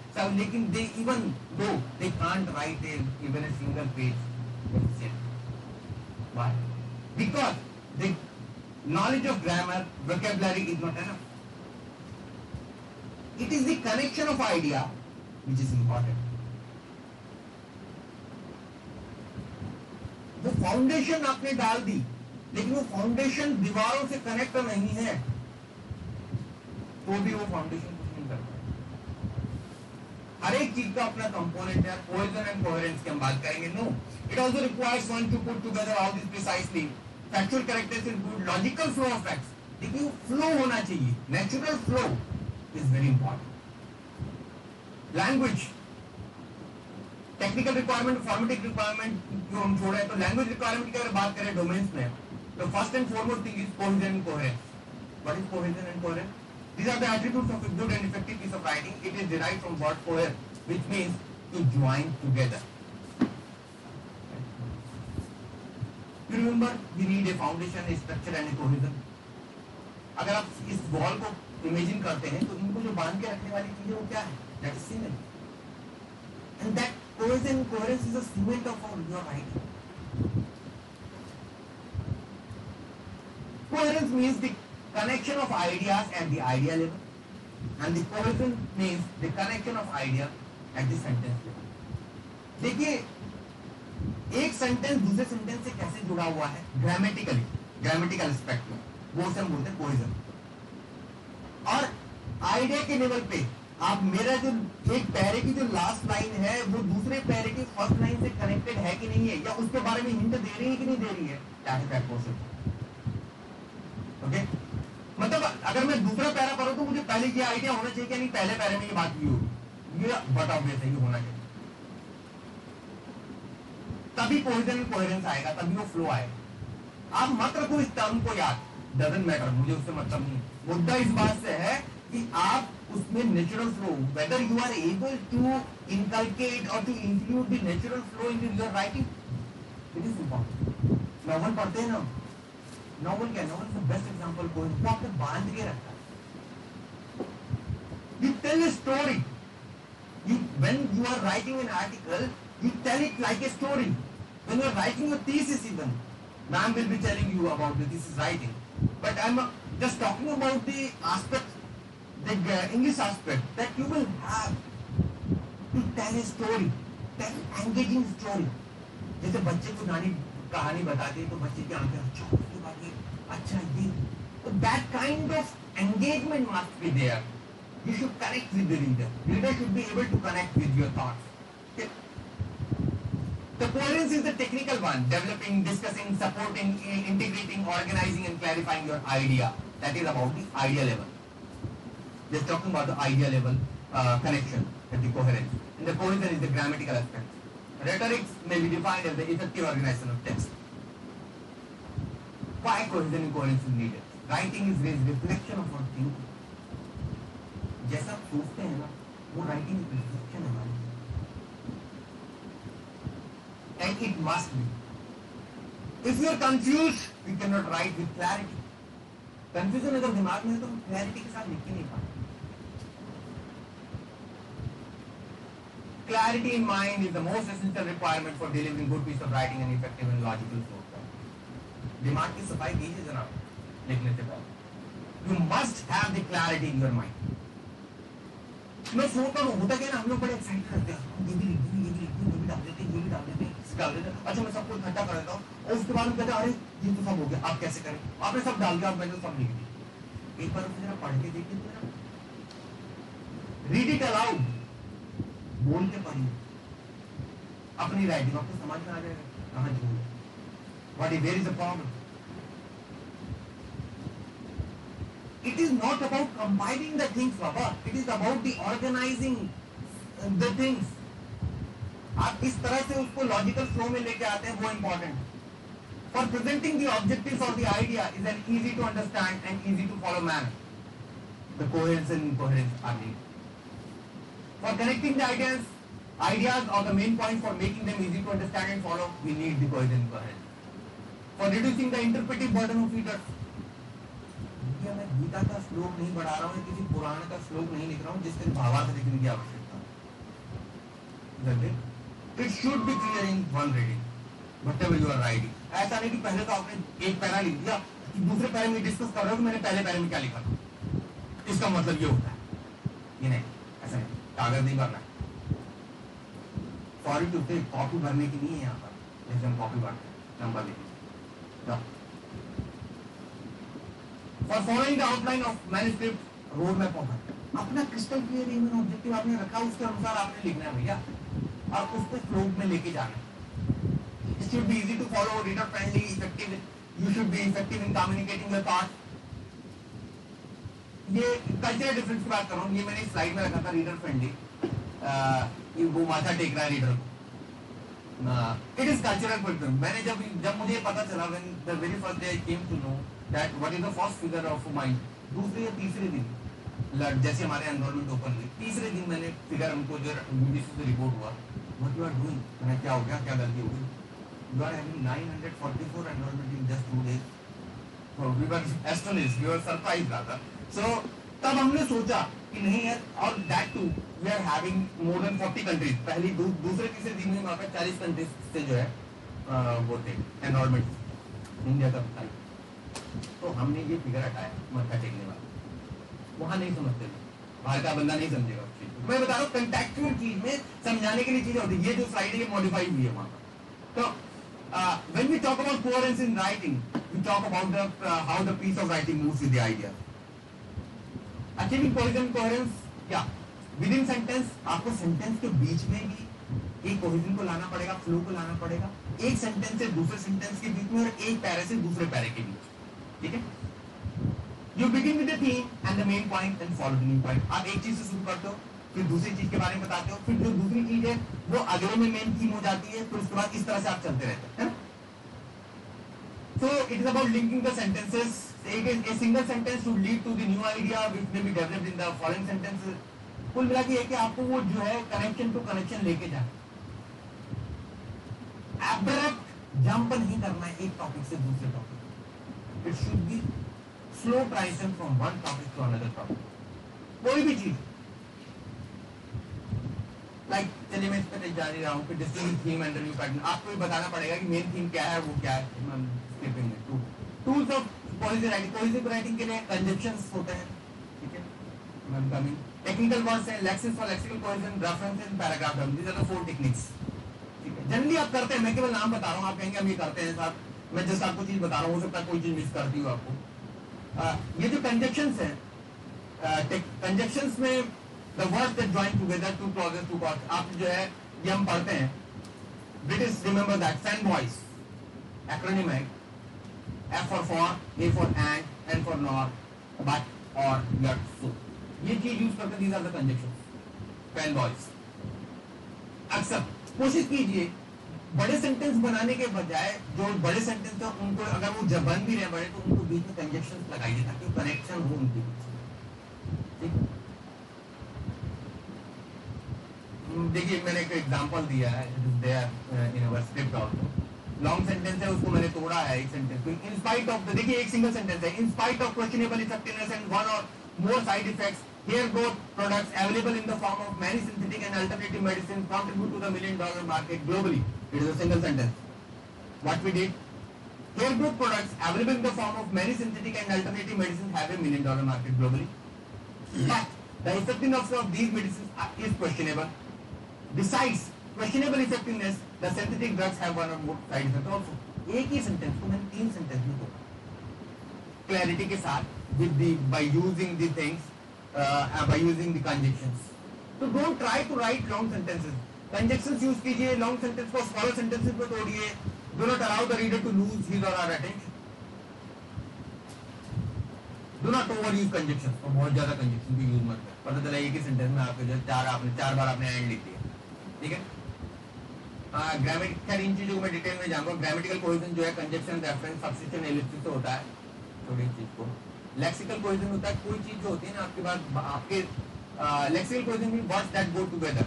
सब लेकिन they even though they can't write a, even a single page, efficient. Why? Because the knowledge of grammar, vocabulary is not enough. It is the connection of idea which is important. वो foundation आपने डाल दी लेकिन वो foundation दीवारों से connect नहीं है तो भी वो फाउंडेशन हर एक चीज़ का अपना कंपोनेंट है कोहेजन एंड कोहेरेंस की हम बात करेंगे no it also requires one to put together all this precisely factual correctness is good logical flow of facts देखिए फ्लो होना चाहिए. Natural flow is very important language technical requirement formatting requirement जो हम छोड़े तो लैंग्वेज रिक्वायरमेंट की अगर बात करें डोमेन्स में तो first and foremost thing is cohesion and coherence what is cohesion and coherence These are the attributes of a good and effective piece of writing. It is derived from word cohere, which means to join together. You remember, we need a foundation, a structure and a cohesion. अगर आप इस wall को imagine करते हैं तो इनको जो बाँध के रखने वाली चीज़ है वो क्या है that is cement and that cohesion coherence is a cement of our your writing coherence means the connection of ideas at the idea level. And the cohesion means the connection of idea at the sentence level. देखिए, एक sentence दूसरे सेंटेंस से कैसे जुड़ा हुआ है? Grammatically grammatical aspect में। वो उसे हम बोलते हैं कोहेजन और आइडिया के लेवल पे आप मेरा जो एक पैरे की जो लास्ट लाइन है, वो दूसरे पैरे की फ़र्स्ट लाइन से कनेक्टेड है कि नहीं है? या उसके बारे में हिंट दे रही है कि नहीं दे रही है? ओके मतलब अगर मैं दूसरा पैरा पढ़ूं तो मुझे पहले ये आइडिया होना चाहिए कि नहीं, पहले पैरे में ये बात की होगी ये बट ऑब्वियस है ये होना चाहिए। तभी कोहेजन कोहेरेंस आएगा, तभी वो फ्लो आएगा। आप मत रखो इस टर्म को याद। डजेंट मैटर मुझे उससे मतलब नहीं मुद्दा इस बात से है कि आप उसमें natural flow whether you are able to inculcate और to include the natural flow in your writing it is important novel पढ़ते हैं ना नॉवल क्या? नॉवल इज़ बेस्ट एग्ज़ाम्पल को आपको बाँध के रखता है। You tell a story you when you are writing an article you tell it like a story when you are writing a thesis even ma'am will be telling you about the thesis writing but I am just talking about the aspect the English aspect that you will have to tell a story tell engaging story जैसे बच्चे को नानी कहानी बताते हैं तो बच्चे की आँखें अच्छा होती That kind of engagement must be there. You should connect with the reader. Reader should be able to connect with your thoughts. The coherence is the technical one, developing, discussing, supporting, integrating, organizing and clarifying your idea. That is about the idea level. Just talking about the idea level uh, connection and the coherence. And the coherence is the grammatical aspect. Rhetorics may be defined as the effective organization of text. Why cohesion coherence is needed? Writing is reflection of our thinking. जैसा आप सोचते हैं ना वो writing reflection है हमारी and it must be if you are confuse you can not write with clarity confusion अगर दिमाग में है तो हम क्लैरिटी के साथ लिख ही नहीं पाते in mind is the most essential requirement for delivering good piece of writing and effective and logical flow. दिमाग की सफ़ाई कीजिए जनाब, लिखने से पहले you must have the clarity in your mind मैं सोचता हूँ, होता क्या ना, हम लोग बड़े एक्साइटेड रहते हैं। ये भी लिख देंगे ये भी लिख देंगे ये भी डाल देते हैं ये भी डाल देते हैं डाल देते। हैं अच्छा मैं सबको इकट्ठा कर देता हूँ, और उसके बाद हम कहते हैं, अरे, ये तो सब हो गया, आप कैसे करें? आपने सब डाल दिया, अब मैंने तो सब लिख दिया। एक बार जरा पढ़ के देखिए तो जरा। रीड इट अलाउड बोल के पढ़िए। अपनी राइटिंग आपको समझ में आ जाएगा, कहाँ झूठ है What if there is a It is not about compiling the things, Baba. It is about the organizing uh, the things. आप इस तरह से उसको लॉजिकल फ्लो में लेके आते हैं वो important for presenting the objective और the idea is an easy to understand and easy to follow manner the coherence and incoherence are need for connecting the ideas ideas or the main point for making them easy to understand and follow we need the cohesion and coherence for reducing the interpretive burden of readers भैया मैं गीता का श्लोक नहीं बढ़ा रहा हूँ किसी पुराण का श्लोक नहीं लिख रहा हूँ जिसके भावार्थ लिखने की आवश्यकता it should be clear in one reading whatever you are writing ऐसा नहीं कि पहले तो आपने एक पैरा लिख दिया, दूसरे पैरे में डिस्कस कर रहे हो कि मैंने पहले पैरे में क्या लिखा था। इसका मतलब ये होता है। ये नहीं, ऐसा नहीं। कागज़ नहीं भरना सॉरी टू से कॉपी भरने की नहीं है यहाँ पर। जैसे हम कॉपी भरते हैं। नंबर लिखते for following the outline of manuscript road map of अपना क्रिस्टल क्लियर एम ऑब्जेक्टिव आपने रखा, उसके अनुसार आपने लिखना है भैया। और उसको फ्लो में लेके जाना है। It should be easy to follow, reader friendly, effective. You should be effective in communicating your thoughts ये कल्चरल डिफरेंस की बात कर रहा हूँ, ये मैंने स्लाइड में रखा था रीडर फ्रेंडली ये वो माथा टेक रहा है रीडर को। इट इज़ कल्चरल मैंने जब जब मुझे पता चला when the very first day I came to know that what is the first figure of mind दूसरे या तीसरे दिन? जैसे हमारे एनरोलमेंट ओपन हुई। तीसरे दिन मैंने फिगर हमको जो यूडीसी से रिपोर्ट हुआ। व्हाट यू आर डूइंग मैंने क्या हो गया? क्या गलती हो गई? You are having 944 enrolment in just two days So we were astonished, we were surprised rather. So तब हमने सोचा कि नहीं यार और that too we are having more than 40 countries पहली दू, दूसरे तीसरे दिन में वहाँ पे 40 कंट्रीज़ से जो है अ, वो थे एनरोलमेंट इंडिया का तो हमने ये फिगर हटाया मक्का टेकने वाला। वहाँ नहीं समझते बाहर का बंदा नहीं समझेगा मैं बता रहा हूँ चीज़ में समझाने के लिए चीज़ें होती है। ये जो स्लाइड है ये हुई है वहाँ पर। तो about coherence in writing, we talk about the uh, how the piece of writing moves with the idea. Achieving cohesion coherence क्या? विद इन सेंटेंस आपको सेंटेंस के बीच में भी एक कोहेजन को लाना पड़ेगा फ्लो को लाना पड़ेगा। एक सेंटेंस से दूसरे सेंटेंस के बीच में और एक पैरे से दूसरे पैरे के बीच ठीक है you begin with theme and the main point and follow the main point आप एक चीज़ से शुरू करते हो फिर दूसरी चीज़ के बारे में बताते हो फिर जो दूसरी चीज़ है वो अगले में मेन थीम हो जाती है फिर उसके बाद इस तरह से आप चलते रहते हैं So it is about linking the sentences. A, a single sentence should lead to the new idea which may be developed in the following sentences. कुल मिला के ये कि आपको वो जो है कनेक्शन टू कनेक्शन लेके जाना एब्रप्ट जंप नहीं करना है एक टॉपिक से दूसरे topic it should be slow transition from one topic to another topic कोई भी चीज़। लाइक चलिए मैं इस पर जा नहीं रहा हूँ कि distinct theme and review pattern आपको भी बताना पड़ेगा कि मेन थीम क्या है, वो क्या है स्क्रिपिंग में tools of policy writing policy writing के लिए कंजप्शंस होते हैं, ठीक है? मैम कमिंग टेक्निकल वर्ड्स हैं lexis for lexical cohesion reference and paragraph डम these are the four techniques ठीक है? जनरली आप करते हैं, मैं केवल नाम बता रहा हूँ, आप कहेंगे हम ये करते हैं साहब मैं जैसे आपको चीज़ बता रहा हूँ, हो सकता है कोई चीज़ मिस करती हूँ आपको। ये जो कंजेक्शन है कंजेक्शन में the join together two clauses to caught आप जो है, ये हम पढ़ते हैं। Wit is remember that send voice acronym है F for for A for and N for not but और ये चीज़ यूज़ करते कंजेक्शन पेन वॉइस अक्सर, कोशिश कीजिए बड़े सेंटेंस बनाने के बजाय जो बड़े सेंटेंस है, उनको अगर वो जब बन भी रहे बड़े तो उनको बीच में कंजक्शन लगाइए ताकि कनेक्शन हो उनके। बीच देखिए, मैंने एक एग्जांपल दिया है इन लॉन्ग सेंटेंस है, उसको मैंने तोड़ा है, एक सेंटेंस को इन स्पाइट ऑफ़ देखिए, एक सिंगल सेंटेंस है। In spite of questionable effectiveness and one और more side effects here growth products available in the form of many synthetic and alternative medicines contribute to the million dollar market globally. it is a single sentence what we did here growth products available in the form of many synthetic and alternative medicines have a million dollar market globally but the effectiveness of these medicines are- is questionable Besides questionable effectiveness, the synthetic drugs have one or more side effects also. एक ही sentence को मैंने तीन sentence में तोड़ा clarity के साथ with the by using the things by using the conjunctions तो don't try to write long sentences conjunctions use कीजिए लॉन्ग सेंटेंस को स्मॉलर सेंटेंसेस में तोड़िए। Do not allow the reader to lose his और our attention do not over use conjunction और बहुत ज़्यादा conjunction भी use मत कर। पता चला एक ही सेंटेंस में आपके जो चार आपने, चार बार आपने एंड लिख दिया। ठीक है? ग्रामेटिक खैर, इन चीज़ों मैं डिटेल में जाऊँगा ग्रामेटिकल कोहेजन जो है कंजक्शन रेफरेंस सब्स्टिट्यूशन एलिप्सिस होता है। थोड़ी चीज़ को। लेक्सिकल कोहेजन होता है। कोई चीज़ जो होती है ना, आपके पास आपके लेक्सिकल कोहेजन में वर्ड्स दैट गो टुगेदर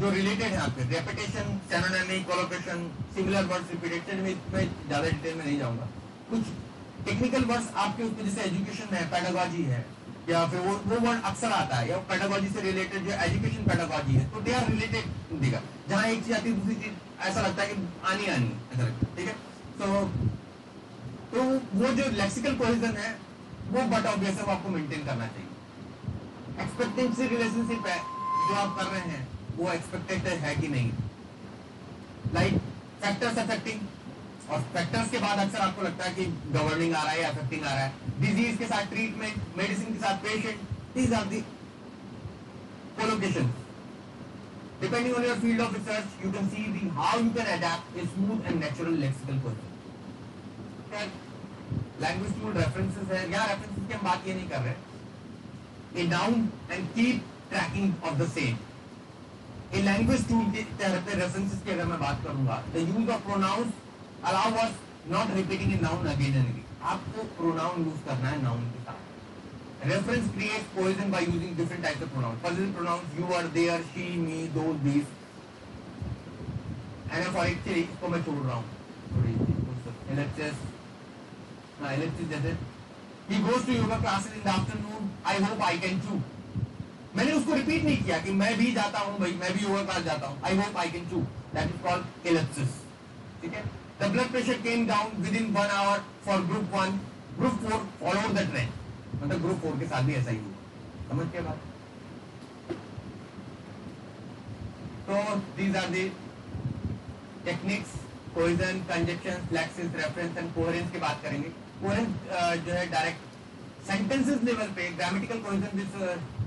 जो रिलेटेड है आपके। Repetition synonymic collocation similar words repetition में इसमें ज़्यादा डिटेल में नहीं जाऊँगा। कुछ टेक्निकल वर्ड्स आपके उसमें, जैसे एजुकेशन है पेडागोजी है, या फिर वो वो वर्ड अक्सर आता है, या पेडागोजी से रिलेटेड जो एजुकेशन पेडागोजी है तो दे आर रिलेटेड देगा जहाँ एक चीज़ आती है, दूसरी चीज़, ऐसा लगता है कि आनी आनी ऐसा लगता है, ठीक है? तो तो वो जो लेक्सिकल कोहेजन है, वो बट ऑब्वियस है, वो आपको मेंटेन करना चाहिए। एक्सपेक्टेंसी रिलेशनशिप है, जो आप कर रहे हैं वो एक्सपेक्टेड है कि नहीं। लाइक फैक्टर्स अफेक्टिंग और फैक्टर्स के बाद अक्सर आपको लगता है कि गवर्निंग आ रहा है अफेक्टिंग आ रहा है। डिज़ीज़ के साथ ट्रीटमेंट मेडिसिन के साथ patient these are the Depending on your field of research, you can see the how you can adapt a smooth and natural lexical content. Language tool references है। यहाँ references की हम बात ये नहीं कर रहे। A down and keep tracking of the same language tool के तहत रेफरेंसेस की अगर मैं बात करूँगा the use of pronouns allow us not repeating a noun again and again आपको प्रोनाउन यूज़ करना है नाउन के साथ reference creates cohesion by using different types of pronouns possessive pronouns you are there she me those these and for actually इसको मैं छोड़ रहा हूँ थोड़ी ellipsis हाँ ellipsis जैसे he goes to yoga classes in the afternoon I hope I can too मैंने उसको रिपीट नहीं किया कि मैं भी जाता हूँ भाई, मैं भी योगा क्लास जाता हूँ। I hope I can to that is called ellipsis. ठीक है? The blood pressure came down within one hour for group one group four follow the trend मतलब ग्रुप फोर के साथ भी ऐसा ही हुआ। समझ के बात? तो these are the techniques cohesion conjunction फ्लैक्सिस reference and coherence की बात करेंगे। कोहेरेंस जो है डायरेक्ट सेंटेंसेस लेवल पे ग्रामेटिकल कोइजन दिस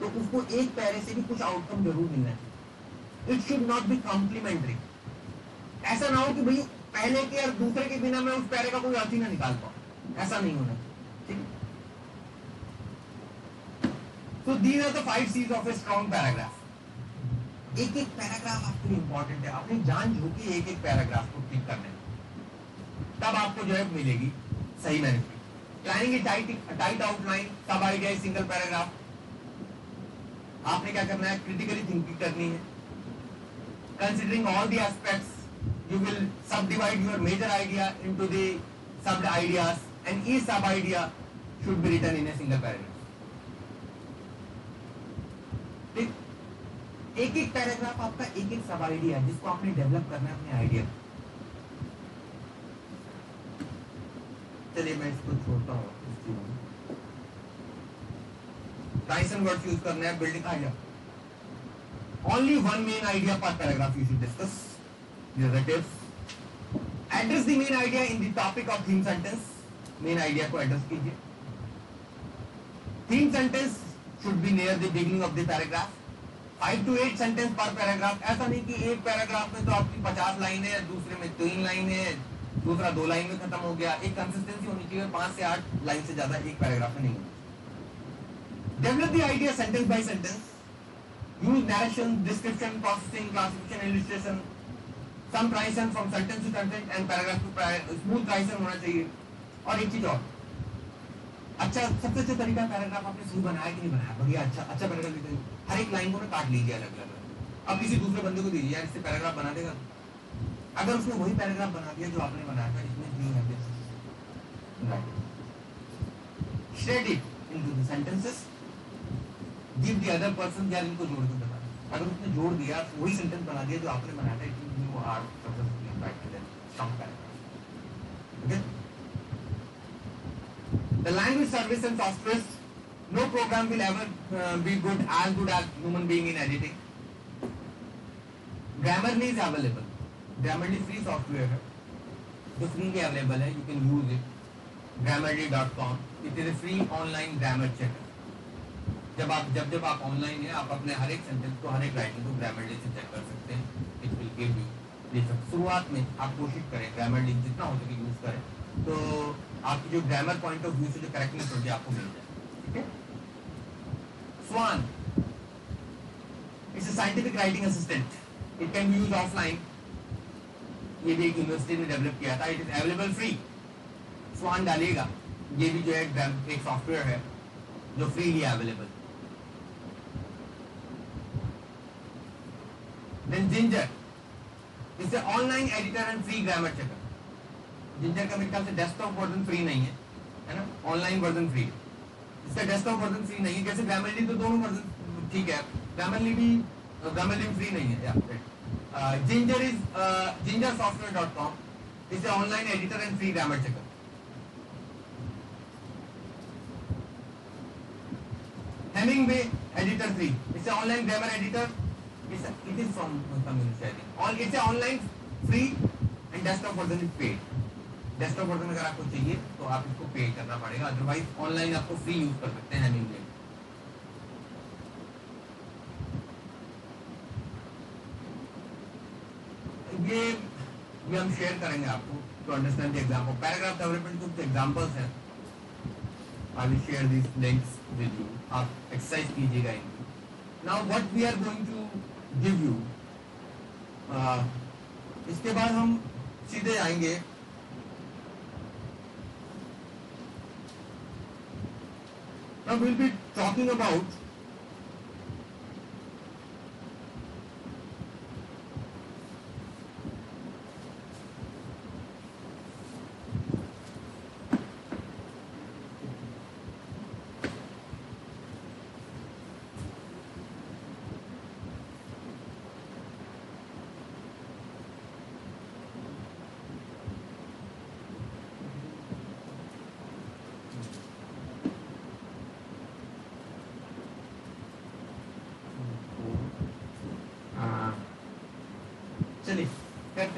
तो उसको एक पैरे से भी कुछ आउटकम ज़रूर मिलना चाहिए। It should not be complementary ऐसा ना हो कि भाई पहले के और दूसरे के बिना मैं उस पैरे का कोई अर्थ ही ना निकाल पाऊँ। ऐसा नहीं होना ठीक है? So these are the five C's of a strong एक एक पैराग्राफ आपके लिए इंपॉर्टेंट है। आपने जान झोंकी एक एक पैराग्राफ को ठीक करने तब आपको जो है मिलेगी। सही management planning a tight tight outline sub idea single paragraph आपने क्या करना है? क्रिटिकली थिंकिंग करनी है। Considering all the aspects you will subdivide your major idea into the sub ideas and each sub idea should be written in a single paragraph एक एक paragraph आपका एक एक सब आइडिया है, जिसको आपने डेवलप करना है अपने आइडिया चलिए मैं इसको छोड़ता हूँ। टाइसन वर्ड्स यूज़ करने हैं building idea only one main idea per paragraph you should discuss relatives address the main idea in the topic of theme sentence main idea को एड्रेस कीजिए। Theme sentence should be near the beginning of the paragraph five to eight sentence per paragraph ऐसा नहीं कि एक paragraph में तो आपकी पचास लाइन है, दूसरे में तीन लाइन है, दूसरा दो लाइन में खत्म हो गया। एक कंसिस्टेंसी होनी चाहिए पाँच से आठ लाइन से ज़्यादा एक पैराग्राफ में नहीं होनी develop the idea sentence by sentence use narration description processing classification illustration some transition from sentence to content and paragraph to smooth transition होना चाहिए। और एक चीज़ और। अच्छा सबसे अच्छा तरीका पैराग्राफ आपने सही बनाया कि नहीं बनाया? बढ़िया अच्छा अच्छा पैराग्राफ लिखते हर एक लाइन को ना काट लीजिए अलग अलग। अब किसी दूसरे बंदे को दीजिए, यार, इससे पैराग्राफ बना देगा। अगर उसने वही पैराग्राफ बना दिया जो आपने बनाया था, इसमें नहीं है। Shed it into the sentences give the other person यार इनको जोड़ के बता अगर उसने जोड़ दिया वही सेंटेंस बना दिया जो आपने बनाया था will you are successful in writing that strong paragraph okay the language service and software no program will ever uh, be good as good as human being in editing grammarly is available grammarly free software है जो free में available है you can use it grammarly.com it is a free online grammar checker जब आप जब जब आप online है, आप अपने हर एक सेंटेंस को, हर एक राइटिंग को ग्रामरली से चेक कर सकते हैं। इट विल गिव यू शुरुआत में आप कोशिश करें ग्रामरली जितना हो सके यूज़ करें। तो आपकी जो ग्रामर पॉइंट ऑफ़ व्यू से जो करेक्टनेस होगी, आपको मिल जाए। ठीक है? Swan it's a scientific writing assistant it can use offline ये भी एक यूनिवर्सिटी ने डेवलप किया था। It is available free Swan डालिएगा। ये भी जो है, एक सॉफ्टवेयर है, जो freely available then Ginger it's online editor and free grammar checker Ginger का मेरे ख्याल से डेस्कटॉप वर्जन फ्री नहीं है है ना? ऑनलाइन वर्जन फ्री है। इसका डेस्कटॉप वर्जन फ्री नहीं है। जैसे ग्रामरली तो दोनों वर्जन ठीक है। ग्रामरली भी ग्रामरली फ्री नहीं है। या Ginger is Ginger software dot com is online editor and free grammar checker Hemingway editor 3 it's an online grammar editor it's a, it is from community think all it's a online free and desktop version is paid desktop version अगर आपको चाहिए तो आप इसको pay करना पड़ेगा otherwise online आपको free use कर सकते हैं Hemingway ये ये हम शेयर करेंगे आपको to understand the example paragraph development कुछ एग्जांपल्स हैं I will share these links with you. आप एक्सरसाइज कीजिएगा इनकी. Now what we are going to give you. इसके बाद हम सीधे आएँगे विल बी टॉकिंग अबाउट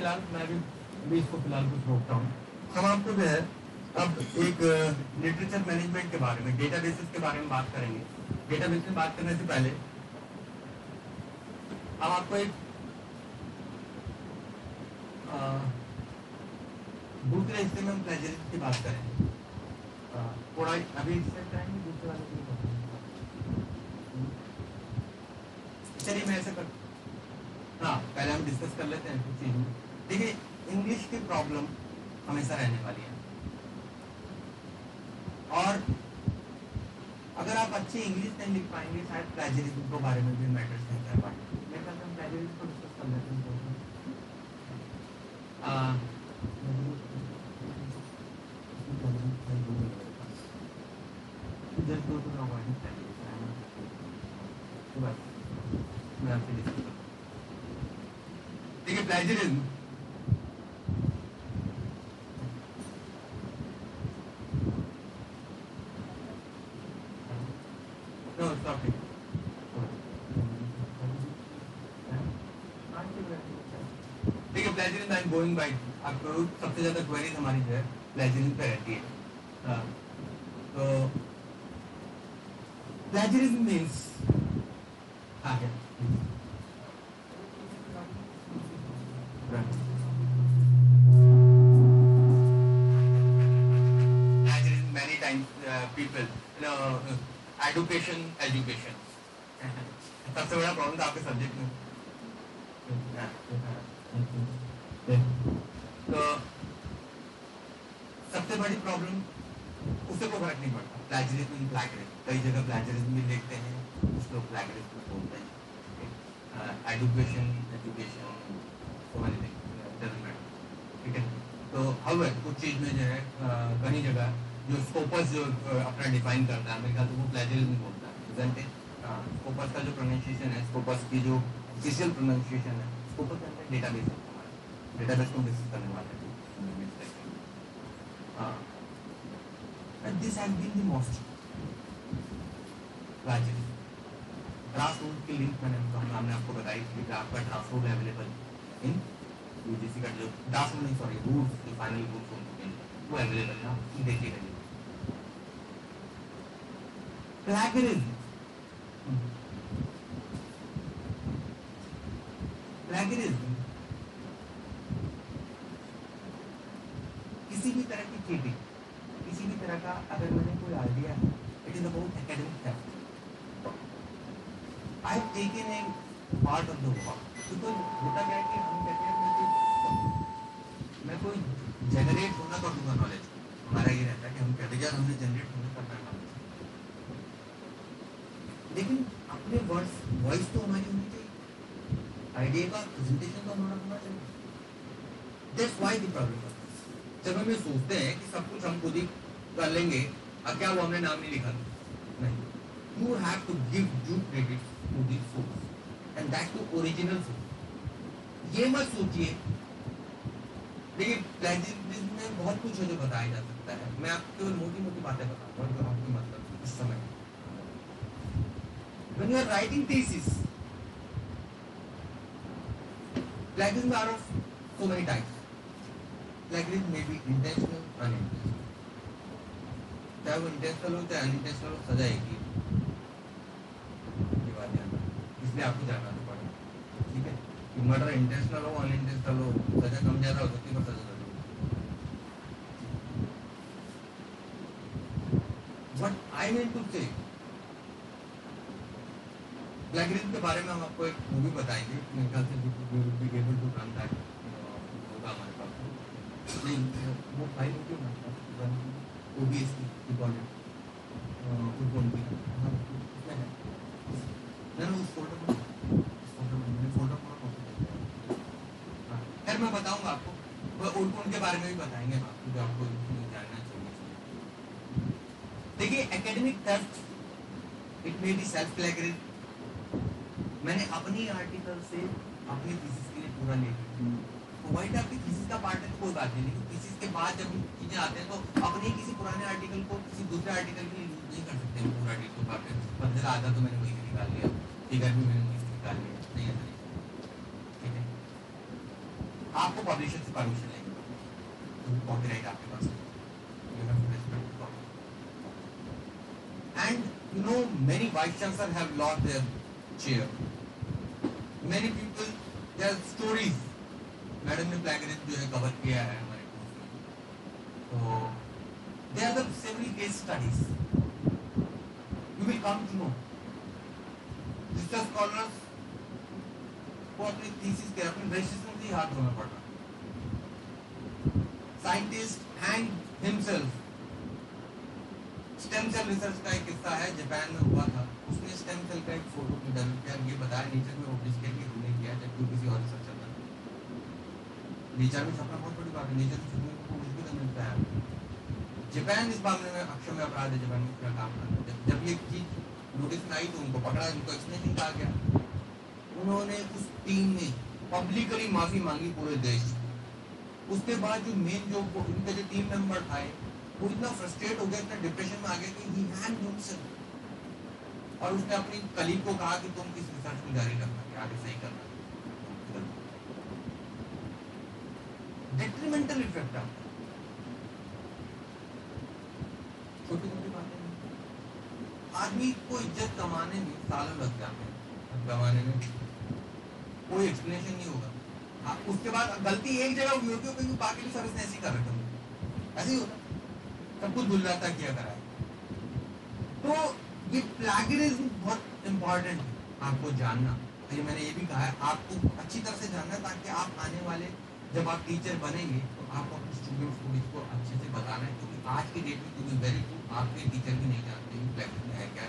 फ़िलहाल मैं भी भी इसको फ़िलहाल कुछ रोकता हूँ। हम आपको जो है, अब एक लिटरेचर मैनेजमेंट के बारे में डेटाबेसेस के बारे में बात करेंगे। डेटाबेस में बात करने से पहले हम आपको एक दूसरे हिस्से में हम प्लेजरिज्म की बात करेंगे। थोड़ा अभी इससे करेंगे दूसरे वाले चलिए मैं ऐसा कर हाँ पहले हम डिस्कस कर लेते हैं कुछ चीज़ें देखिए इंग्लिश की प्रॉब्लम हमेशा रहने वाली है। और अगर आप अच्छी इंग्लिश नहीं लिख पाएँगे, शायद प्लेजरिज्म के बारे में भी मैटर्स नहीं कर पाएँगे मैं कहता हूँ प्लेजरिज्म को डिस्कस कर लेते हैं आ, Just go to the avoidance plagiarism. बस, मैं आपसे डिस्कस करता हूँ। देखिए प्लेजरिज्म No, stop it. देखिए प्लेजरिज्म एम गोइंग आपको सबसे ज़्यादा क्वेरीज हमारी जो है प्लेजरिज्म पे रहती हाँ, तो प्लेजरिज्म मींस हाँ क्या plagiarism many times uh, people you know uh, education education सबसे बड़ा प्रॉब्लम था आपके सब्जेक्ट में तो सबसे बड़ी प्रॉब्लम उससे कोई फ़र्क नहीं पड़ता प्लेजरिज्म प्लेजरिज्म कई जगह प्लेजरिज्म भी देखते हैं कुछ लोग प्लेजरिज्म बोलते हैं education education so many things doesn't matter ठीक है तो अब कुछ चीज़ में जो है अ, कहीं जगह जो स्कोपस जो अ, अपना डिफाइन करता है मेरे ख्याल से वो प्लेजरिज्म बोलता है it? हाँ, स्कोपस का जो प्रोनाउंसिएशन है स्कोपस की जो ऑफिशियल प्रोनाउंसिएशन है स्कोपस डेटाबेस डेटाबेस को Hmm. ओरिजिनल सोर्स ये मत सोचिए। देखिए में बहुत कुछ है जो बताया जा सकता है। मैं आपको केवल मोटी मोटी बातें बताऊँगा जो आपकी मतलब उस समय। When you are writing thesis plagiarism are of so many types. Plagiarism may be intentional unintentional. चाहे वो इंटेंशनल हो, चाहे अनइंटेंशनल हो, सजा एक ही। इसलिए आपको जाना मर्डर इंटेंशनल हो अनइंटेंशनल हो सजा कम ज़्यादा हो सकती है पर सजा but I mean to say plagiarism के बारे में हम आपको एक मूवी बताएँगे मेरे ख्याल से वी होगा हमारे पास वो फ़ाइल होगी हमारे पास ओबीएस की रिकॉर्डेड उस फ़ोन की हाँ उसमें है ना ना उस फोल्डर में उस फोल्डर में मैंने फोल्डर पूरा कॉपी हाँ खैर मैं बताऊँगा आपको वो उन उनके बारे में भी बताएँगे हम आपको जो आपको जानना चाहिए देखिए theft it may be self plagiarism मैंने अपनी आर्टिकल से अपनी थीसिस के लिए पूरा ले लिया। प्रोवाइड आपकी थीसिस का पार्ट है तो कोई बात नहीं। लेकिन थीसिस के बाद जब चीज़ें आते हैं तो अपने किसी पुराने आर्टिकल को किसी दूसरे आर्टिकल के लिए यूज़ नहीं कर सकते पूरा डिटेल पार्ट पंद्रह आधा तो मैंने वही से निकाल लिया। फिगर भी मैंने वही से निकाल लिया। नहीं ऐसा नहीं ठीक है? आपको पब्लिशर से परमिशन लेंगे कॉपीराइट आपके पास है You have to respect the copyright. And you know, many vice chancellors have lost their chair. Many people, their stories. Madam ने प्लेगरिज्म जो है कवर किया है हमारे तो they are the several case studies you will come to know research scholars को अपनी thesis के अपने रजिस्ट्रेशन से ही हाथ धोना पड़ रहा scientist hang himself stem cell research का एक किस्सा है जापान में हुआ था। उसने स्टेम सेल का एक फ़ोटो डेवलप किया ये बताया नेचर में किया कि हमने किया जबकि किसी और रिसर्च चल रहा था नेचर में छपना बहुत बड़ी बात है नेचर में छपने को मुश्किल है मिलता है। जापान इस मामले में अक्षम अपराध है जापान में क्या काम करता है। जब- जब ये चीज़ नोटिस में आई तो उनको पकड़ा, उनको एक्सप्लेनेशन कहा गया। उन्होंने उस टीम ने पब्लिकली माफ़ी मांगी पूरे देश। उसके बाद जो मेन जो वो- उनके जो टीम मेंबर आए वो इतना फ्रस्ट्रेट हो गया इतना डिप्रेशन में आ गया कि ही हैड हिमसेल्फ और उसने अपनी कलीग को कहा कि तुम इस रिसर्च को जारी रखना कि आगे सही करना। डेट्रीमेंटल इफ़ेक्ट आता है। छोटी छोटी बातें आदमी को इज़्ज़त कमाने में सालों लग जाते हैं। कमाने में कोई एक्सप्लेनेशन नहीं होगा। हाँ, उसके बाद गलती एक जगह हुई होगी क्योंकि बाकी सर्विस ने ऐसे कर रखा ऐसे ही होता सब कुछ जाता किया करा है। तो ये प्लेगरिज्म बहुत इंपॉर्टेंट है, आपको जानना। ये मैंने ये भी कहा है, आपको अच्छी तरह से जानना ताकि आप आने वाले, जब आप टीचर बनेंगे तो आप अपने स्टूडेंट्स को, इसको अच्छे से बताना है, क्योंकि आज की डेट में क्योंकि वेरी ट्रू आपके टीचर भी नहीं जानते प्लेगरिज्म है क्या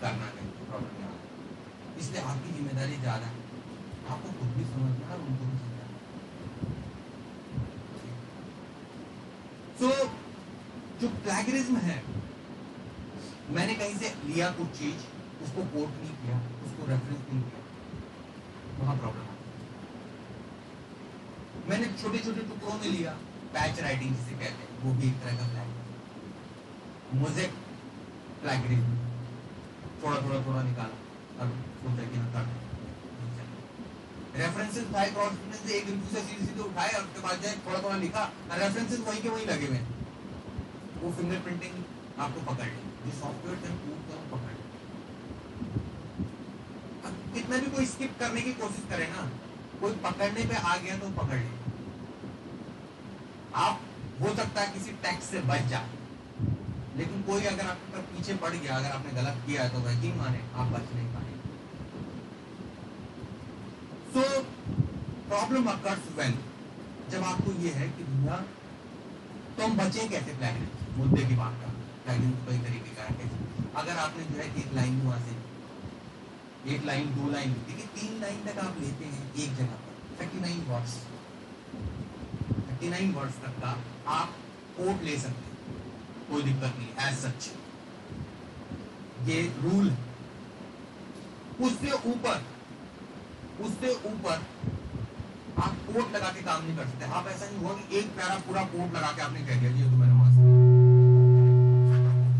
करना है प्रॉब्लम क्या है इसलिए आपकी ज़िम्मेदारी ज़्यादा है। आपको खुद भी समझना है और उनको भी समझाना सो जो प्लेगरिज्म है, मैंने कहीं से लिया कुछ चीज़, उसको कोट नहीं किया, उसको रेफरेंस नहीं किया। वहाँ प्रॉब्लम मैंने छोटे छोटे टुकड़ों में लिया पैच राइटिंग जिसे कहते हैं, वो भी एक तरह का प्लेगरिज्म मोजेक प्लेगरिज्म थोड़ा थोड़ा थोड़ा निकाला, और कि हाँ कर रेफरेंसेस उठाए क्रॉस से एक रिव्यू से सीधे सीधे उठाए, और उसके बाद जाए थोड़ा थोड़ा लिखा रेफरेंसेस वहीं के वहीं लगे हुए हैं। वो फिंगर प्रिंटिंग आपको पकड़ जो सॉफ्टवेयर से अब कितना भी कोई स्किप करने की कोशिश करे ना कोई पकड़ने पे आ गया तो पकड़ ले आप हो सकता है किसी टैक्स से बच जाए लेकिन कोई अगर आपके ऊपर पीछे पड़ गया अगर आपने गलत किया है तो यकीन माने आप बच नहीं पाए। So, problem occurs when जब आपको ये है कि भैया तो हम बचे कैसे प्लेगरिज्म मुद्दे की बात का प्लेगरिज्म कई तरीके का है अगर आपने जो है एक लाइन वहाँ से, एक लाइन दो लाइन देखिए, तीन लाइन तक आप लेते हैं एक जगह पर thirty nine words thirty nine words तक का आप कोट ले सकते हैं, कोई दिक्कत नहीं एज सच ये रूल उससे ऊपर उससे ऊपर आप कोट लगा के काम नहीं कर सकते। आप ऐसा नहीं हुआ कि एक पैरा पूरा कोट लगा के आपने कह दिया ये तो मैंने वहाँ से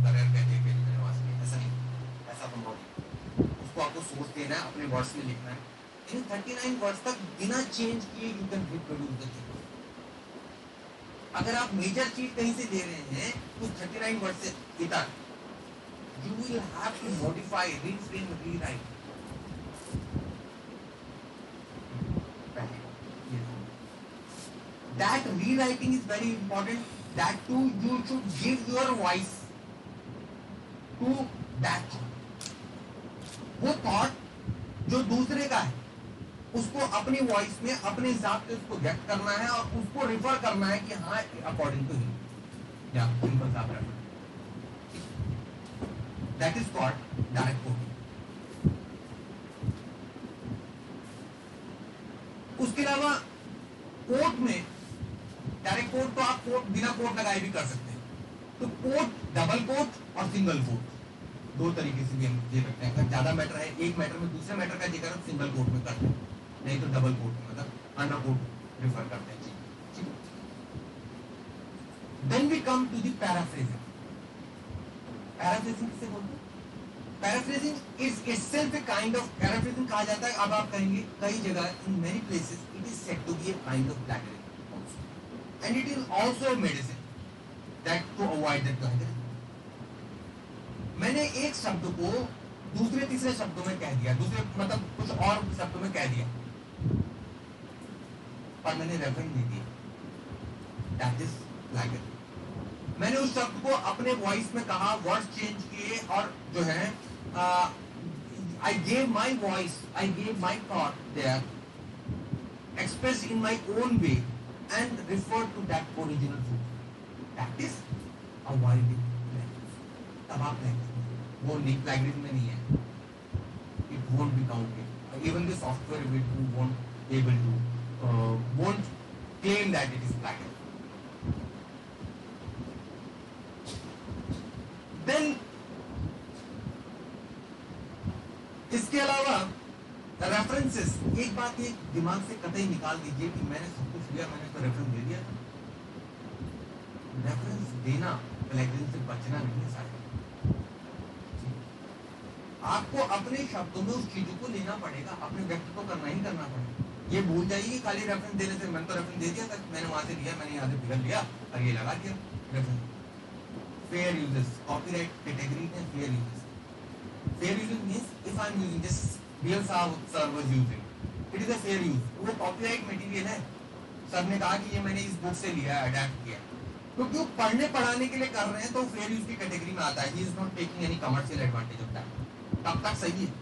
करियर कह दिया कि मैंने वहाँ से किया। ऐसा नहीं ऐसा संभव उसको आपको सोर्स देना है अपने वर्ड्स में लिखना है इन थर्टी नाइन वर्ड्स तक बिना चेंज किए you can hit produce the thing अगर आप मेजर चीज़ कहीं से दे रहे हैं तो थर्टी नाइन से इतना you will have to modify reframe rewrite That rewriting is very important. That too, you should give your voice to that. Choice. वो थॉट जो दूसरे का है, उसको अपनी वॉइस में, अपने हिसाब से उसको व्यक्त करना है और उसको रिफर करना है कि हाँ अकॉर्डिंग टू हिम या सिंपल सा refer that is called direct quoting. उसके अलावा कोर्ट में डायरेक्ट कोर्ट तो आप कोर्ट बिना कोर्ट लगाए भी कर सकते हैं। तो कोर्ट डबल कोर्ट और सिंगल कोट दो तरीके से भी हम दे सकते हैं। अगर ज़्यादा मैटर है, एक मैटर में दूसरे मैटर का ज़िक्र सिंगल कोट में करते हैं। नहीं तो डबल कोट में मतलब अंडर कोट रिफर करते हैं। Then we come to the paraphrasing paraphrasing किसे बोलते हैं? Paraphrasing is itself a kind of paraphrasing कहा जाता है, अब आप कहेंगे कई जगह in many places it is said to be a kind of plagiarism also and it is also a medicine that to avoid that plagiarism मैंने एक शब्द को दूसरे, तीसरे शब्दों में कह दिया, दूसरे मतलब कुछ और शब्दों में कह दिया। पर मैंने रेफरेंस नहीं दिया। दैट इज़ plagiarism मैंने उस शब्द को अपने वॉइस में कहा वर्ड चेंज किए और जो है I gave my voice I gave my thought there express in my own way and refer to that original food that is avoiding तब आप नहीं वो प्लैगियरिज्म में नहीं है। It won't be counted even the software will won't able to won't claim that it is plagiarism देन इसके अलावा रेफरेंसेस एक बात ये दिमाग से कतई निकाल दीजिए कि मैंने सब कुछ लिया, मैंने तो रेफरेंस दे दिया था। रेफरेंस देना प्लेगरिज्म से बचना नहीं है सारे। आपको अपने शब्दों में उस चीज़ों को लेना पड़ेगा, अपने व्यक्त तो करना ही करना पड़ेगा। ये भूल जाइए कि खाली रेफरेंस देने से मैंने तो रेफरेंस दे दिया था, मैंने वहाँ से लिया, मैंने यहाँ से फिगर लिया और ये लगा दिया reference fair fair uses, copyright category and fair uses fair uses means if i'm using this, real sir was using, it is a fair use वो copyright material है। सर ने कहा कि ये मैंने इस बुक से लिया है अडेप्ट किया। क्योंकि वो पढ़ने पढ़ाने के लिए कर रहे हैं तो फेयर यूज़ की कैटेगरी में आता है। He is not taking any commercial advantage of that तब तक सही है।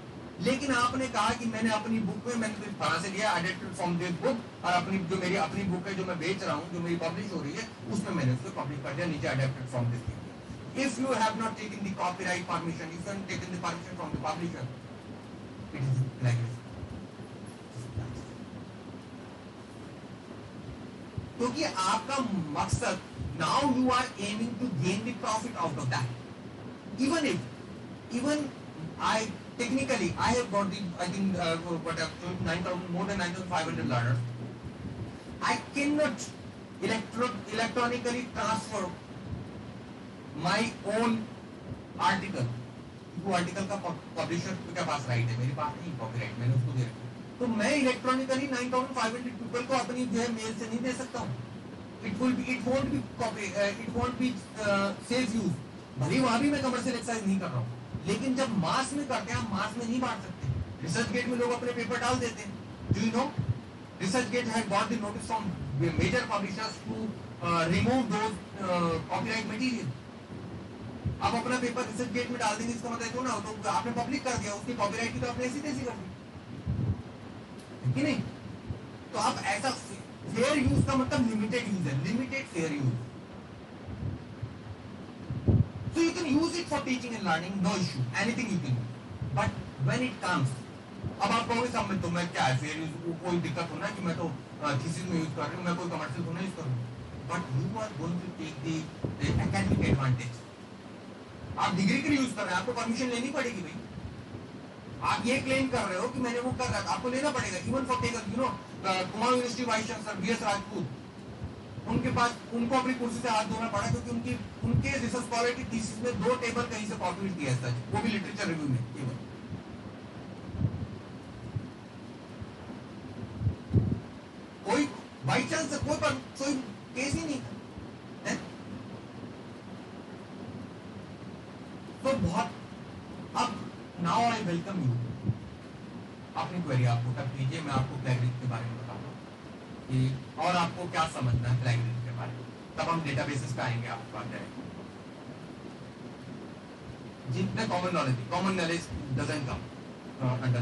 लेकिन आपने कहा कि मैंने अपनी बुक में मैंने कहाँ से लिया अडेप्टेड फ्रॉम दिस बुक और अपनी जो मेरी अपनी बुक है जो मैं बेच रहा हूँ जो मेरी पब्लिश हो रही है उसमें मैंने उसको पब्लिश कर दिया नीचे adapted from this if you have not taken the copyright permission, if you haven't taken the permission from the publisher, it is plagiarism. क्योंकि आपका मकसद now you are aiming to gain the profit out of that even if even I technically i have got the i think uh, what told 9000 more than 9500 learners i cannot electro electronically transfer my own article वो article का publisher के पास right है मेरे पास नहीं copyright मैंने उसको दे रखा तो मैं इलेक्ट्रॉनिकली 9500 पीपल को अपनी जो है मेल से नहीं दे सकता हूँ। It will be it won't be copy it won't be safe use भले वहाँ भी मैं कमर्शियल एक्सरसाइज नहीं कर रहा हूँ। लेकिन जब मास में करते हैं मास में नहीं बांट सकते। रिसर्च गेट में लोग अपने पेपर डाल देते हैं। Do you know ResearchGate had got the notice from major publishers to remove those copyright material आप अपना पेपर रिसर्च गेट में डाल देंगे, इसका मतलब क्यों ना तो आपने पब्लिक कर दिया, उसकी कॉपीराइट की तो आपने ऐसी तैसी कर दी। कि नहीं? तो आप ऐसा फेयर यूज़ का मतलब लिमिटेड यूज़ है। Limited fair use So you can use it for teaching and learning, no issue. Anything you can use. But when it comes, अब आप कहोगे सब में तो मैं क्या है फेयर कोई दिक्कत होना कि मैं तो थीसिस में यूज़ कर रही हूँ मैं कोई कमर्शियल थोड़ा यूज़ करूँ but you are going to take the academic advantage आप डिग्री के लिए यूज़ कर रहे हैं आपको परमिशन लेनी पड़ेगी भाई आप ये क्लेम कर रहे हो कि मैंने वो कर रहा था आपको लेना पड़ेगा even for taker you know Kumar University vice chancellor B S Rajput उनके पास, उनको अपनी कुर्सी से हाथ धोना पड़ा क्योंकि उनकी, उनके रिसर्च स्कॉलर थीसिस में दो टेबल कहीं से कॉपी किया था वो भी लिटरेचर रिव्यू में केवल कोई बाई चांस कोई पर, कोई केस ही नहीं था? तो बहुत, अब नाउ आई वेलकम यू अपनी क्वेरी आप पुटअप कीजिए, मैं आपको प्लेगरिज्म के बारे में कि और आपको क्या समझना है प्लेगरिज्म के बारे में? तब हम डेटाबेसेस पे आएँगे आपको बात जाएँगे जितने common knowledge common knowledge doesn't come under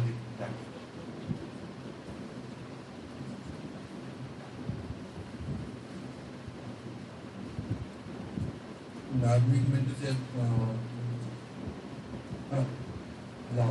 meant to say, uh, uh, law.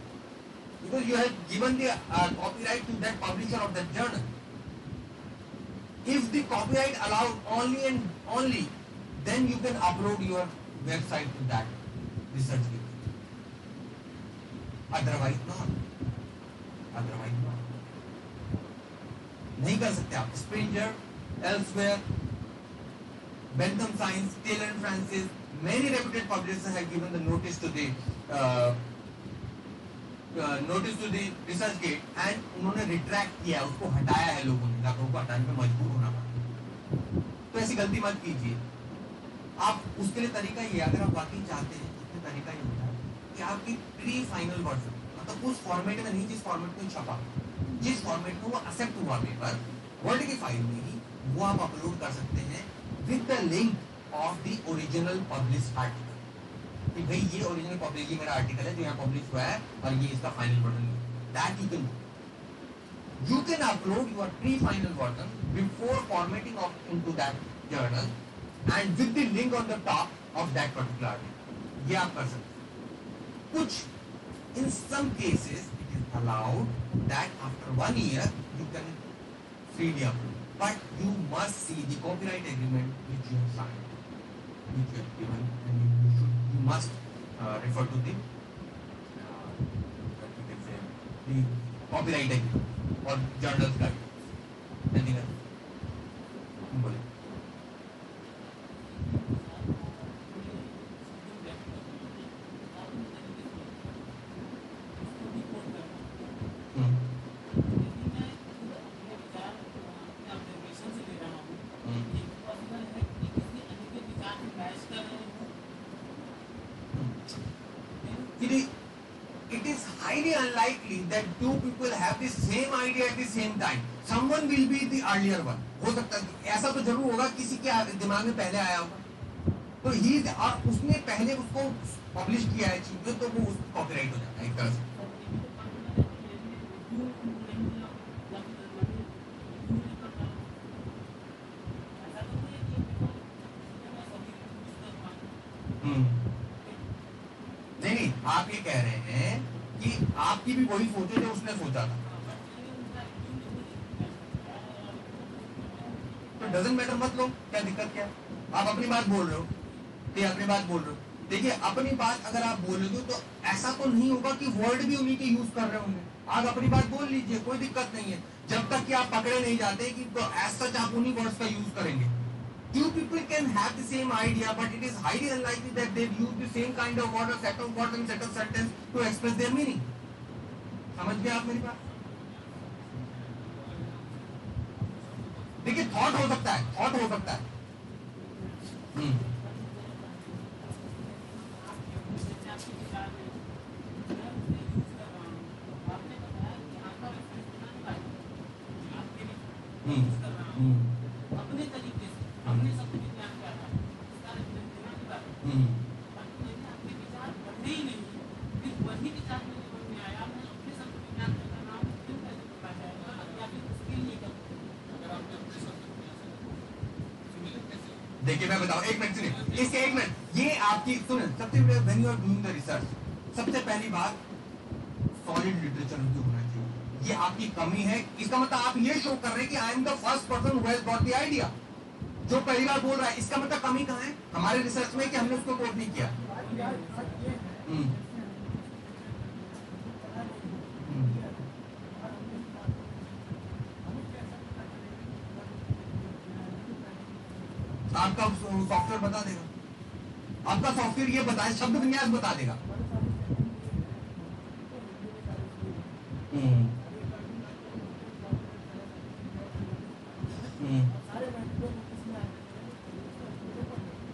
because you have given the uh, copyright to that publisher of that journal if the copyright allowed only and only then you can upload your website to that research gate otherwise not otherwise not नहीं कर सकते आप Springer elsewhere Bentham Science, Taylor and Francis, many reputed publishers have given the notice to notice to the research gate and उन्होंने retract किया उसको हटाया है लोगों ने, जाकर उसको हटाने में मजबूर होना पड़ा तो ऐसी गलती मत कीजिए। आप उसके लिए तरीका ये अगर आप वाकई चाहते हैं उसमें तरीका ये होता है कि आपकी प्री फाइनल वर्जन मतलब उस फॉर्मेट में नहीं, जिस फॉर्मेट में छपा, जिस फॉर्मेट में वो एक्सेप्ट हुआ पेपर वर्ड की फ़ाइल में ही वो आप अपलोड कर सकते हैं with the link of the original publish article कि भाई ये ओरिजिनल पब्लिश ये मेरा आर्टिकल है जो यहाँ पब्लिश हुआ है और ये इसका फाइनल वर्जन है that you can you can upload your pre-final version before formatting of into that journal and with the link on the top of that particular article ये आप कर सकते हैं कुछ in some cases it is allowed that after one year you can freely upload but you must see the copyright agreement which you have signed which you have given and you, you must uh, refer to the uh, what you can say the copyright act or journals guide anything else बोले हम्म, it is it is highly unlikely that two people have the same idea at the same time someone earlier one. हो सकता है ऐसा तो ज़रूर होगा, किसी के दिमाग में पहले आया होगा। तो ही उसने पहले उसको पब्लिश किया है चीज़ तो वो कॉपीराइट हो जाता है एक तरह से हम्म। नहीं नहीं आप ये कह रहे हैं कि आपकी भी वही सोचे जो उसने सोचा था तो डजेंट मैटर मत लो क्या दिक्कत क्या है? आप अपनी बात बोल रहे हो? ठीक अपनी बात बोल रहे हो? देखिए अपनी बात अगर आप बोलोगे तो ऐसा तो नहीं होगा कि वर्ड भी उन्हीं के यूज़ कर रहे होंगे। आप अपनी बात बोल लीजिए कोई दिक्कत नहीं है। जब तक कि आप पकड़े नहीं जाते कि तो एज सच आप उन्हीं वर्ड्स का यूज़ करेंगे। Two people can have the same idea, but it is highly unlikely that they use the same kind of word or set of words and set of sentence to express their meaning. समझ गए आप मेरी बात? देखिए thought हो सकता है thought हो सकता है। अपने तरीके से हमने सब कुछ ज्ञान किया था इसका इस्तेमाल किया हम्म बाकी मैंने आपके विचार पढ़े ही नहीं फिर वही विचार मेरे मन में आया मैं अपने सब कुछ ज्ञान करता नाम क्यों कैसे पता जाएगा या फिर उसके लिए कर अगर आपने अपने सब देखिए मैं बताऊँ एक मिनट सुनिए इसके एक मिनट ये आपकी सुन सबसे पहले when you are doing the research सबसे पहली बात सॉलिड लिटरेचर रिव्यू होना चाहिए। ये आपकी कमी है। इसका मतलब आप ये शो कर रहे हैं कि I am the first person who has got the idea जो पहली बार बोल रहा है, इसका मतलब कमी कहाँ है? हमारे रिसर्च में कि हमने उसको कोट नहीं किया। हम्म। हम्म। आपका सॉफ्टवेयर बता देगा। आपका सॉफ्टवेयर ये बताए शब्द विन्यास बता देगा हम्म हम्म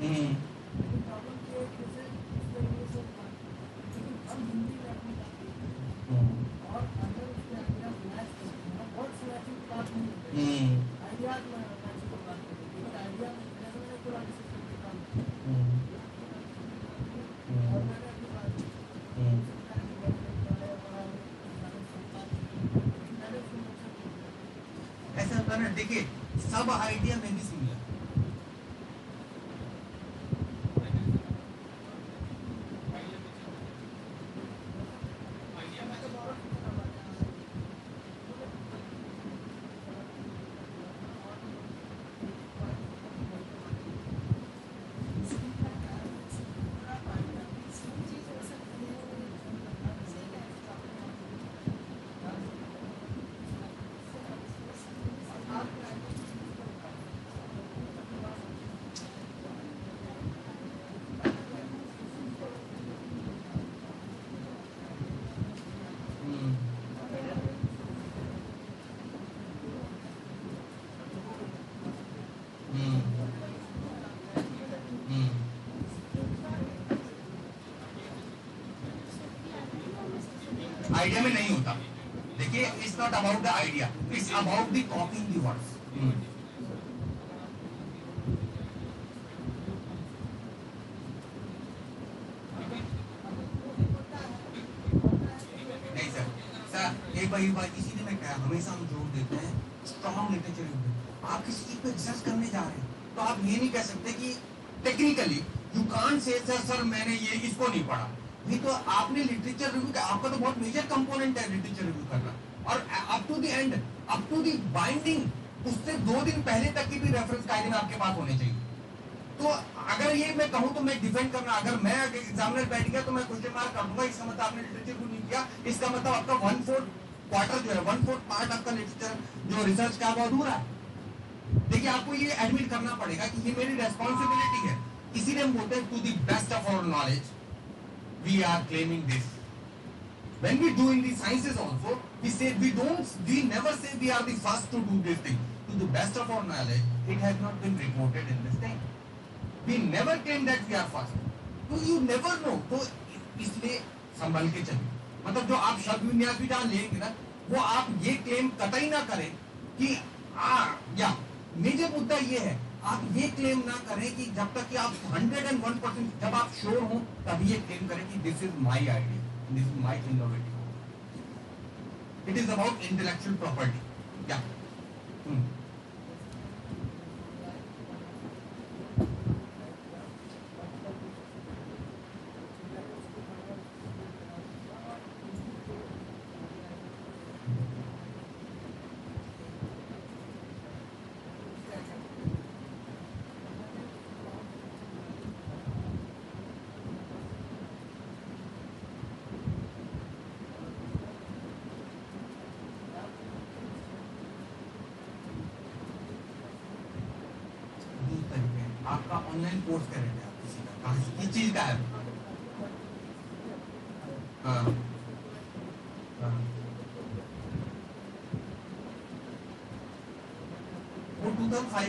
हम्म हम्म हम्म हम्म ऐसा होता है ना देखिए सब आइडिया में भी सिमिलर हम्म हम्म हम्म आइडिया में नहीं होता। देखिए it's not about the idea it's about the copying the words नहीं मैं कहा हमेशा हम ज़ोर देते हैं स्ट्रॉन्ग लिटरेचर आप किसी चीज़ रिसर्च करने जा रहे हैं तो आप ये नहीं कह सकते कि technically you can't say sir, मैंने ये, इसको नहीं पढ़ा। नहीं तो आपने लिटरेचर रिव्यू का, आपका तो बहुत मेजर कंपोनेंट है लिटरेचर रिव्यू करना और up to the end up to the binding उससे दो दिन पहले तक की भी रेफरेंस गाइडेंस आपके पास होने चाहिए। तो अगर ये मैं कहूँ तो मैं डिफेंड करना, अगर मैं एग्जामिनर बैठ गया तो मैं क्वेश्चन मार्क कर दूँगा, इसका मतलब आपने लिटरेचर को नहीं किया, इसका मतलब आपका वन फोर्थ क्वार्टर जो है वन फोर्थ पार्ट आपका लिटरेचर जो रिसर्च का वो अधूरा है। देखिए, आपको ये एडमिट करना पड़ेगा कि ये मेरी रेस्पॉन्सिबिलिटी है। इसीलिए हम बोलते हैं to the best of our knowledge we are claiming this when we do in the sciences also we say we don't we never say we are the first to do this thing to the best of our knowledge it has not been reported in this thing we never claim that we are first तो you never know तो इसलिए संभल के चलिए मतलब जो आप शब्द विन्यास भी जहाँ लेंगे ना वो आप ये क्लेम कतई ना करें कि आ या मेजर मुद्दा ये है आप ये क्लेम ना करें कि जब तक कि आप 101 परसेंट जब आप श्योर हो तभी ये क्लेम करें कि this is my idea this my innovative It is about intellectual property. Yeah. Hmm.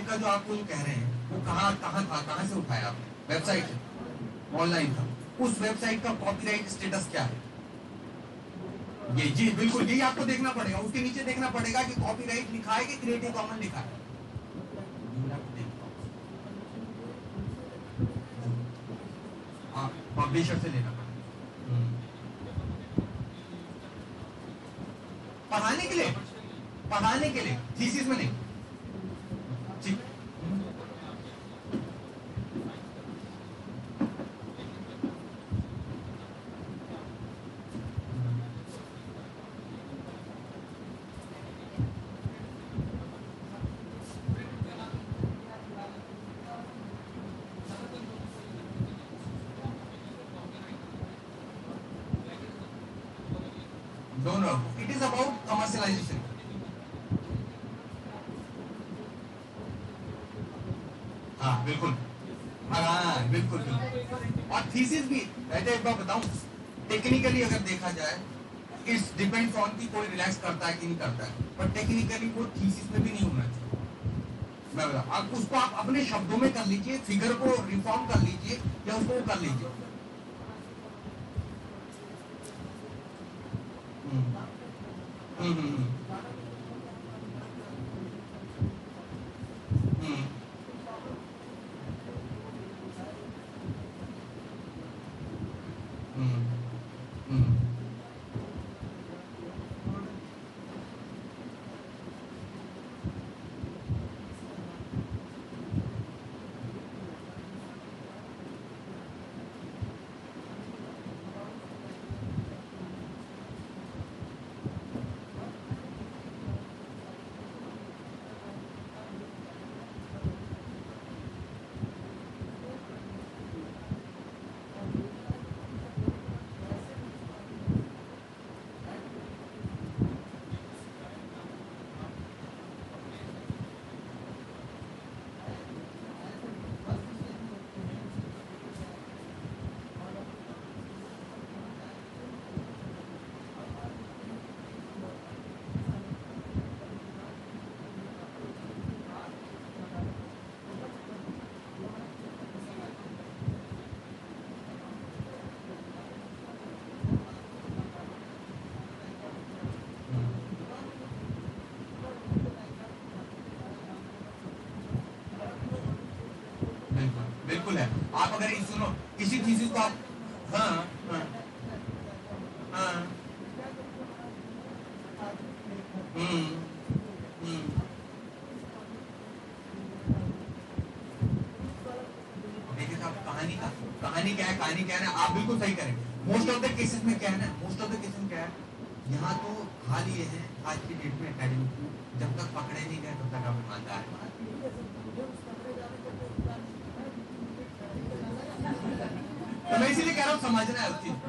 का जो आप जो कह रहे हैं, वो कहाँ कहाँ था कहाँ से उठाया आपने? वेबसाइट ऑनलाइन था। उस वेबसाइट का कॉपीराइट स्टेटस क्या है? ये जी बिल्कुल, यही आपको देखना पड़ेगा। उसके नीचे देखना पड़ेगा कि कॉपीराइट लिखा है कि क्रिएटिव कॉमन लिखा है। पब्लिशर से लेना पड़ेगा हम्म। पढ़ाने के लिए पढ़ाने के लिए थीसिस में नहीं ठीक No, no. It is about commercialization. हाँ बिल्कुल हाँ बिल्कुल बिल्कुल और थीसिस भी ऐसे एक बार बताऊँ टेक्निकली अगर देखा जाए इट्स डिपेंड्स ऑन की कोई रिलैक्स करता है कि नहीं करता है। पर टेक्निकली वो थीसिस में भी नहीं होना चाहिए। मैं बता, आप उसको आप अपने शब्दों में कर लीजिए फिगर को रिफॉर्म कर लीजिए या उसको कर लीजिए हम्म हम्म हम्म हम्म हम्म हम्म बिल्कुल है। आप अगर इस सुनो, किसी चीज़ को आप हाँ हाँ। हाँ। हम्म हम्म। कहानी का कहानी क्या है, कहानी क्या है आप बिल्कुल सही करें मोस्ट ऑफ़ द केसेस में क्या है ना मोस्ट ऑफ़ द केसेस में क्या है, यहाँ तो हाल ये है आज की डेट में एकेडमी जब तक पकड़े नहीं गए तब तक आप ईमानदार हैं तो मैं इसीलिए कह रहा हूँ समझना है उस चीज़ को।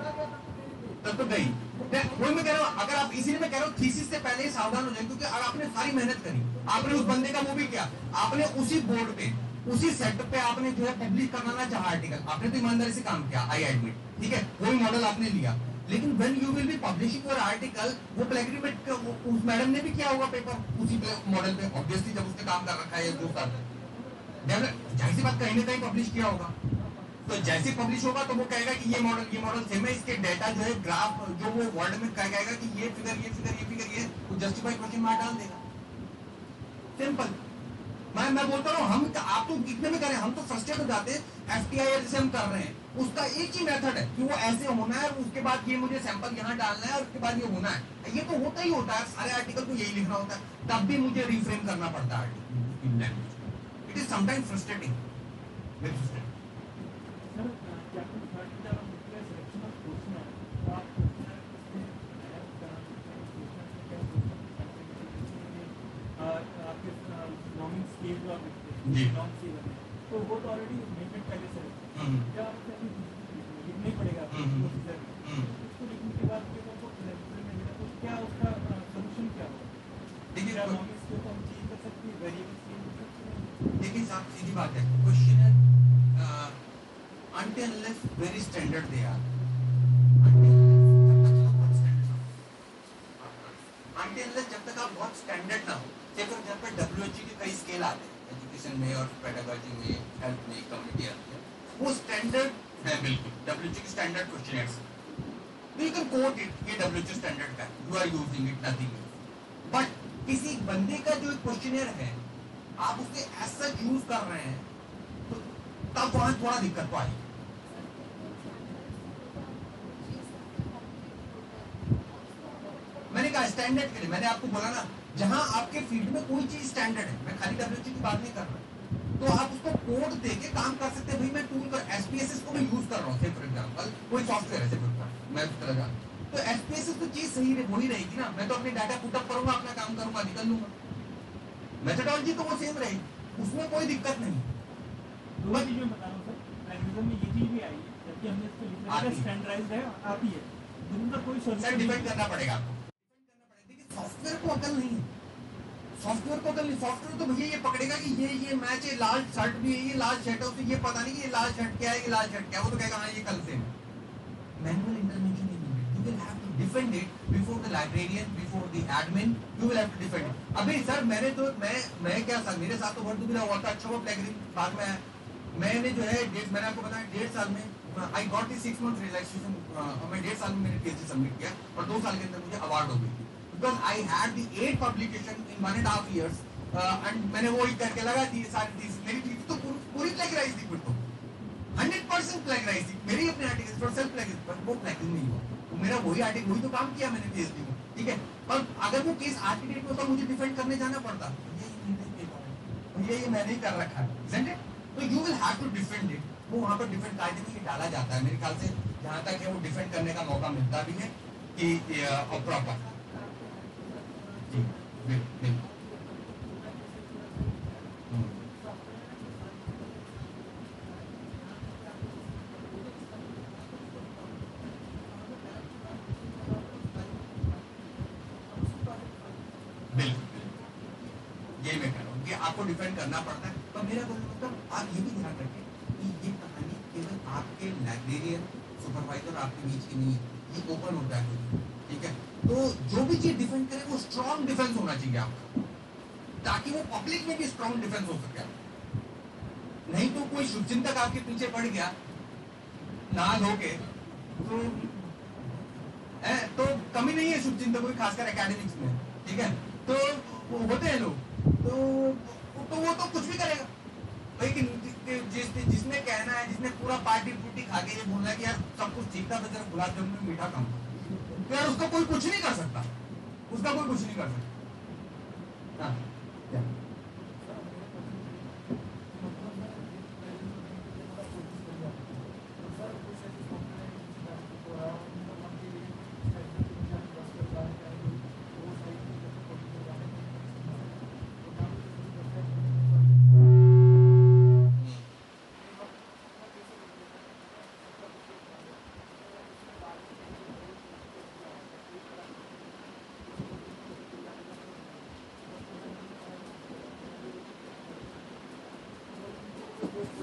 तब तो गई। वही मैं कह रहा हूँ, अगर आप इसीलिए मैं कह रहा हूँ थीसिस से पहले ही सावधान हो जाए, क्योंकि अगर आपने सारी मेहनत करी। आपने उस बंदे का वो भी किया। आपने उसी बोर्ड पे, उसी सेट पे आपने जो है पब्लिश करवाना चाहा आर्टिकल आपने तो ईमानदारी से काम किया आई एडमिट ठीक है? वही मॉडल आपने लिया। लेकिन when you will be publishing your article, वो प्लेगरीमेट उस मैडम ने भी किया होगा पेपर उसी मॉडल पे ऑब्वियसली जब उसने काम कर रखा है, जो कर ज़ाहिर सी बात, कहीं ना कहीं पब्लिश किया होगा। तो जैसे पब्लिश होगा तो वो कहेगा कि ये मॉडल ये मॉडल सेम है, इसके डेटा जो है ग्राफ जो वो वर्ड में कह कहेगा कि ये फिगर ये फिगर ये फिगर ये वो जस्टिफाई क्वेश्चन मार्क डाल देगा। सिंपल मैं मैं बोलता हूँ, हम आप तो कितने में करें? हम तो फ्रस्ट्रेट हो जाते एफ़ जैसे हम कर रहे हैं। उसका एक ही मेथड है कि वो ऐसे होना है, उसके बाद ये मुझे सैंपल यहाँ डालना है और उसके बाद ये होना है। ये तो होता ही होता है, सारे आर्टिकल को यही लिखना होता है। तब भी मुझे रिफ्रेम करना पड़ता है। It is sometimes frustrating frustrating sir chapter third का मुख्य सिलेक्शन ऑफ़ क्वेश्चन है तो आप आपके नॉमिंग स्केल जो तो वो तो ऑलरेडी मेजमेंट पहले से। क्या लिखना ही पड़ेगा। उसको लिखने के बाद क्या उसका सोल्यूशन क्या होगा देखिए हम चेंज कर सकते हैं वेरिएबल देखिए साहब सीधी बात है क्वेश्चन है until unless, very standard they are until unless, जब तक आप बहुत स्टैंडर्ड स्केल आते हैं। एजुकेशन में और पेडागोजी में हेल्थ में कम्युनिटी आते हैं। वो स्टैंडर्ड है बिल्कुल। डब्ल्यू की स्टैंडर्ड क्वेश्चन बिल्कुल यू कोट इट ये डब्ल्यू स्टैंडर्ड का you are using it nothing but किसी बंदे का जो क्वेश्चन है, आप उसे ऐसा यूज़ कर रहे हैं तो तब वहाँ थोड़ा दिक्कत तो आएगी। मैंने कहा स्टैंडर्ड के लिए, मैंने आपको बोला ना जहाँ आपके फ़ील्ड में कोई चीज़ स्टैंडर्ड है। मैं खाली डब्ल्यूएचओ की बात नहीं कर रहा। तो आप उसको कोड दे के काम कर सकते हैं। भाई मैं टूल कर एसपीएसएस को मैं यूज़ कर रहा हूँ। फॉर एग्जांपल कोई सॉफ्टवेयर है सिर्फ़ मैं उस तरह का तो एसपीएसएस तो चीज़ सही रहे वही रहेगी ना। मैं तो अपने डाटा पुटअप करूँगा अपना काम करूँगा निकल लूँगा। मेथडोलॉजी तो वो सेम रहेगी। उसमें कोई दिक्कत नहीं। दो चीज़ बता रहा हूँ सर। में ये चीज़ भी आई है। जबकि हमने इसको लिखा है। स्टैंडर्डाइज्ड है। आती है। दोनों का कोई सर डिपेंड करना पड़ेगा आपको। सॉफ्टवेयर को अकल नहीं है। सॉफ्टवेयर को अकल नहीं, सॉफ्टवेयर तो भैया ये पकड़ेगा कि ये ये मैच है लाल शर्ट भी है, ये लाल शर्ट है, उसे ये पता नहीं कि ये लाल शर्ट क्या है, ये लाल शर्ट क्या है। वो तो कहेगा हाँ ये कल से manual intervention you will have to defend it before the librarian before the admin you will have to defend it अभी सर मैंने तो मैं मैं क्या सर मेरे साथ तो बहुत दुविधा हुआ था अच्छा वो प्लेगरिज्म बाद में मैंने जो है, डेढ़, मैंने आपको बताया, डेढ़ साल में I got the six month relaxation मैं डेढ़ साल में मैंने पीएचडी सबमिट किया और दो साल के अंदर मुझे अवार्ड हो गई because I had the eight publication in one and half years and मैंने वो ही करके लगा दी सारी चीज़, मेरी चीज़ तो पूरी प्लेगराइज थी फिर तो। हंड्रेड परसेंट प्लेगराइज थी। मेरी अपने आर्टिकल पर सेल्फ प्लेगराइज पर वो प्लेगिंग नहीं हुआ। तो मेरा वही आर्टिकल वही तो काम किया मैंने पीएचडी में ठीक है? पर अगर वो केस आर्किटेक्ट में होता मुझे डिफेंड करने जाना पड़ता। ये ये पाया। ये मैंने ही कर रखा है? तो you will have to defend it वो वहाँ पर डिफेंड कायदे में डाला जाता है। मेरे ख्याल से जहाँ तक है वो डिफेंड करने का मौका मिलता भी है कि प्रॉपर आपको डिफेंड करना पड़ता है। तो मेरा बोलने मतलब आप ये भी ध्यान रखें कि ये कहानी केवल आपके लाइब्रेरियन सुपरवाइजर आपके बीच की नहीं है। ये ओपन होता है ठीक है? तो जो भी चीज़ डिफेंड करे, वो स्ट्रॉन्ग डिफेंस होना चाहिए आपका। ताकि वो पब्लिक में भी स्ट्रॉन्ग डिफेंस हो सके। नहीं तो कोई शुभचिंतक आपके पीछे पड़ गया ना धो के तो है तो कमी नहीं है शुभचिंतक कोई खासकर एकेडमिक्स में, ठीक है? तो वो होते हैं लोग। तो तो वो तो कुछ भी करेगा। लेकिन जिस, जिसने कहना है, जिसने पूरा पार्टी पुर्टी खा के ये बोलना है कि यार सब कुछ ठीक था तो जरा गुलाब जामुन में मीठा कम तो यार उसका कोई कुछ नहीं कर सकता। उसका कोई कुछ नहीं कर सकता। हाँ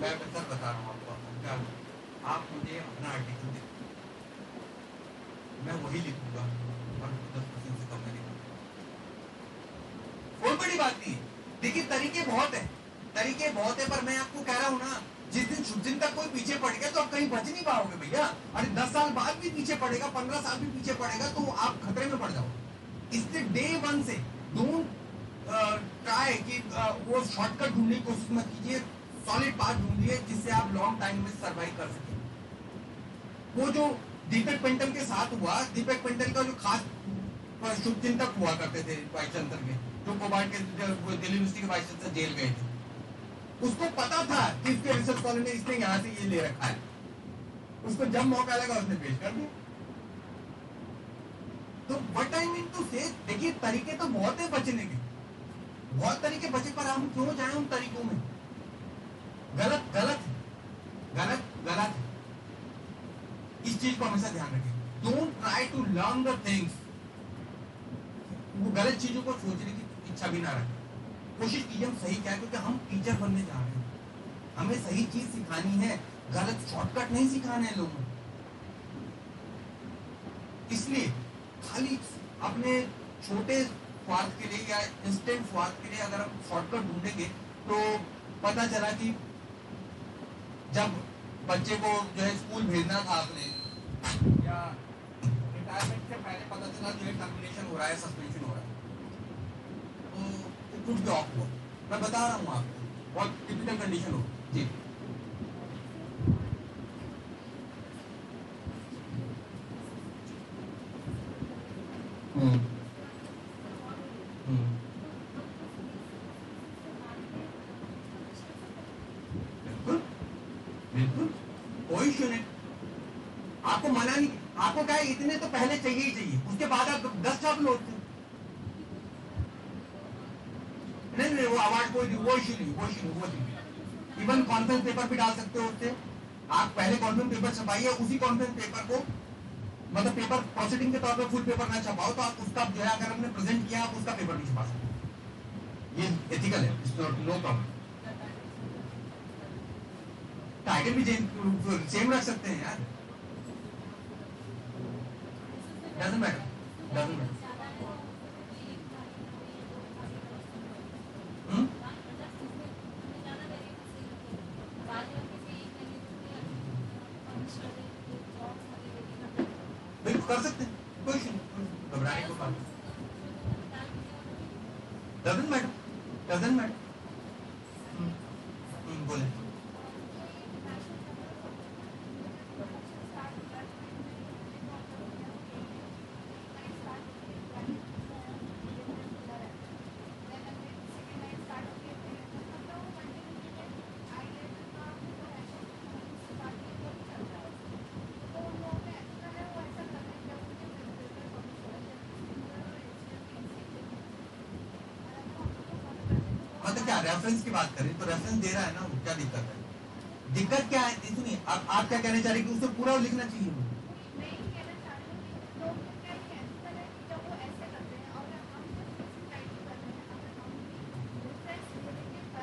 मैं बता रहा हूँ आपको क्या आप मुझे अपना आर्टिकल दें मैं वही लिखूँगा। और दस परसेंट से कम में लिखूँगा कोई बड़ी बात नहीं है देखिए तरीके बहुत है तरीके बहुत है पर मैं आपको कह रहा हूँ ना जिस दिन शुभ दिन तक कोई पीछे पड़ गया तो आप कहीं बच नहीं पाओगे भैया अरे दस साल बाद भी पीछे पड़ेगा पंद्रह साल भी पीछे पड़ेगा तो आप खतरे में पड़ जाओ इसलिए डे वन से डोंट ट्राई कि वो शॉर्टकट ढूँढने की कोशिश मत कीजिए सॉलिड पाथ ढूंढिए जिससे आप लॉन्ग टाइम में सर्वाइव कर सके। वो जो दीपक पेंटल के साथ हुआ दीपक पेंटल का जो खास शुभ चिंतक हुआ करते थे वाइस चांसलर के जो कोबार्ड के दिल्ली यूनिवर्सिटी के वाइस चांसलर जेल गए थे। उसको पता था कि इसके रिसर्च स्कॉलर ने इसने यहाँ से ये ले रखा है। उसको जब मौका लगा, उसने पेश कर दिया। तो what I mean to say देखिए, तरीके तो बहुत है बचने के। बहुत तरीके बचे, पर हम क्यों जाए उन तरीकों में? गलत गलत गलत गलत। इस चीज़ को हमेशा ध्यान रखें। Don't try to learn the things वो गलत चीज़ों को सोचने की इच्छा भी ना रखें। कोशिश कीजिए हम सही क्या क्योंकि हम टीचर बनने जा रहे हैं। हमें सही चीज़ सिखानी है, गलत शॉर्टकट नहीं सिखाने हैं लोगों इसलिए खाली अपने छोटे स्वार्थ के लिए या इंस्टेंट स्वार्थ के लिए अगर हम शॉर्टकट ढूंढेंगे तो पता चला कि जब बच्चे को जो है स्कूल भेजना था आपने, या रिटायरमेंट से पहले पता चला जो है टर्मिनेशन हो रहा है सस्पेंशन हो रहा है तो इट वुड बी मैं बता रहा हूँ आपको, बहुत टिपिकल कंडीशन हो। जी। हम्म हम्म बिल्कुल बिल्कुल कोई इश्यू नहीं आपको मना नहीं आपको क्या है इतने तो पहले चाहिए ही चाहिए उसके बाद आप दस छाप लो उससे। नहीं नहीं वो अवार्ड कोई वो इश्यू नहीं वो वो नहीं इवन कॉन्फ्रेंस पेपर भी डाल सकते हो उससे। आप पहले कॉन्फ्रेंस पेपर छपाइए, उसी कॉन्फ्रेंस पेपर को मतलब पेपर प्रोसीडिंग के तौर पर फुल पेपर ना छपाओ तो आप उसका जो है, अगर हमने प्रेजेंट किया, आप उसका पेपर भी छपा सकते। ये एथिकल है नो प्रॉब्लम टाइटल भी सेम रख सकते हैं यार। डजंट मैटर डजंट मैटर कर सकते हैं कोई इशू नहीं घबराने को बात डजंट मैटर डजंट मैटर बोले मतलब क्या रेफरेंस की बात करें तो रेफरेंस दे रहा है ना वो क्या दिक्कत है? दिक्कत क्या है? सुनिए आप आप क्या कहना चाह रहे कि उसे पूरा लिखना चाहिए?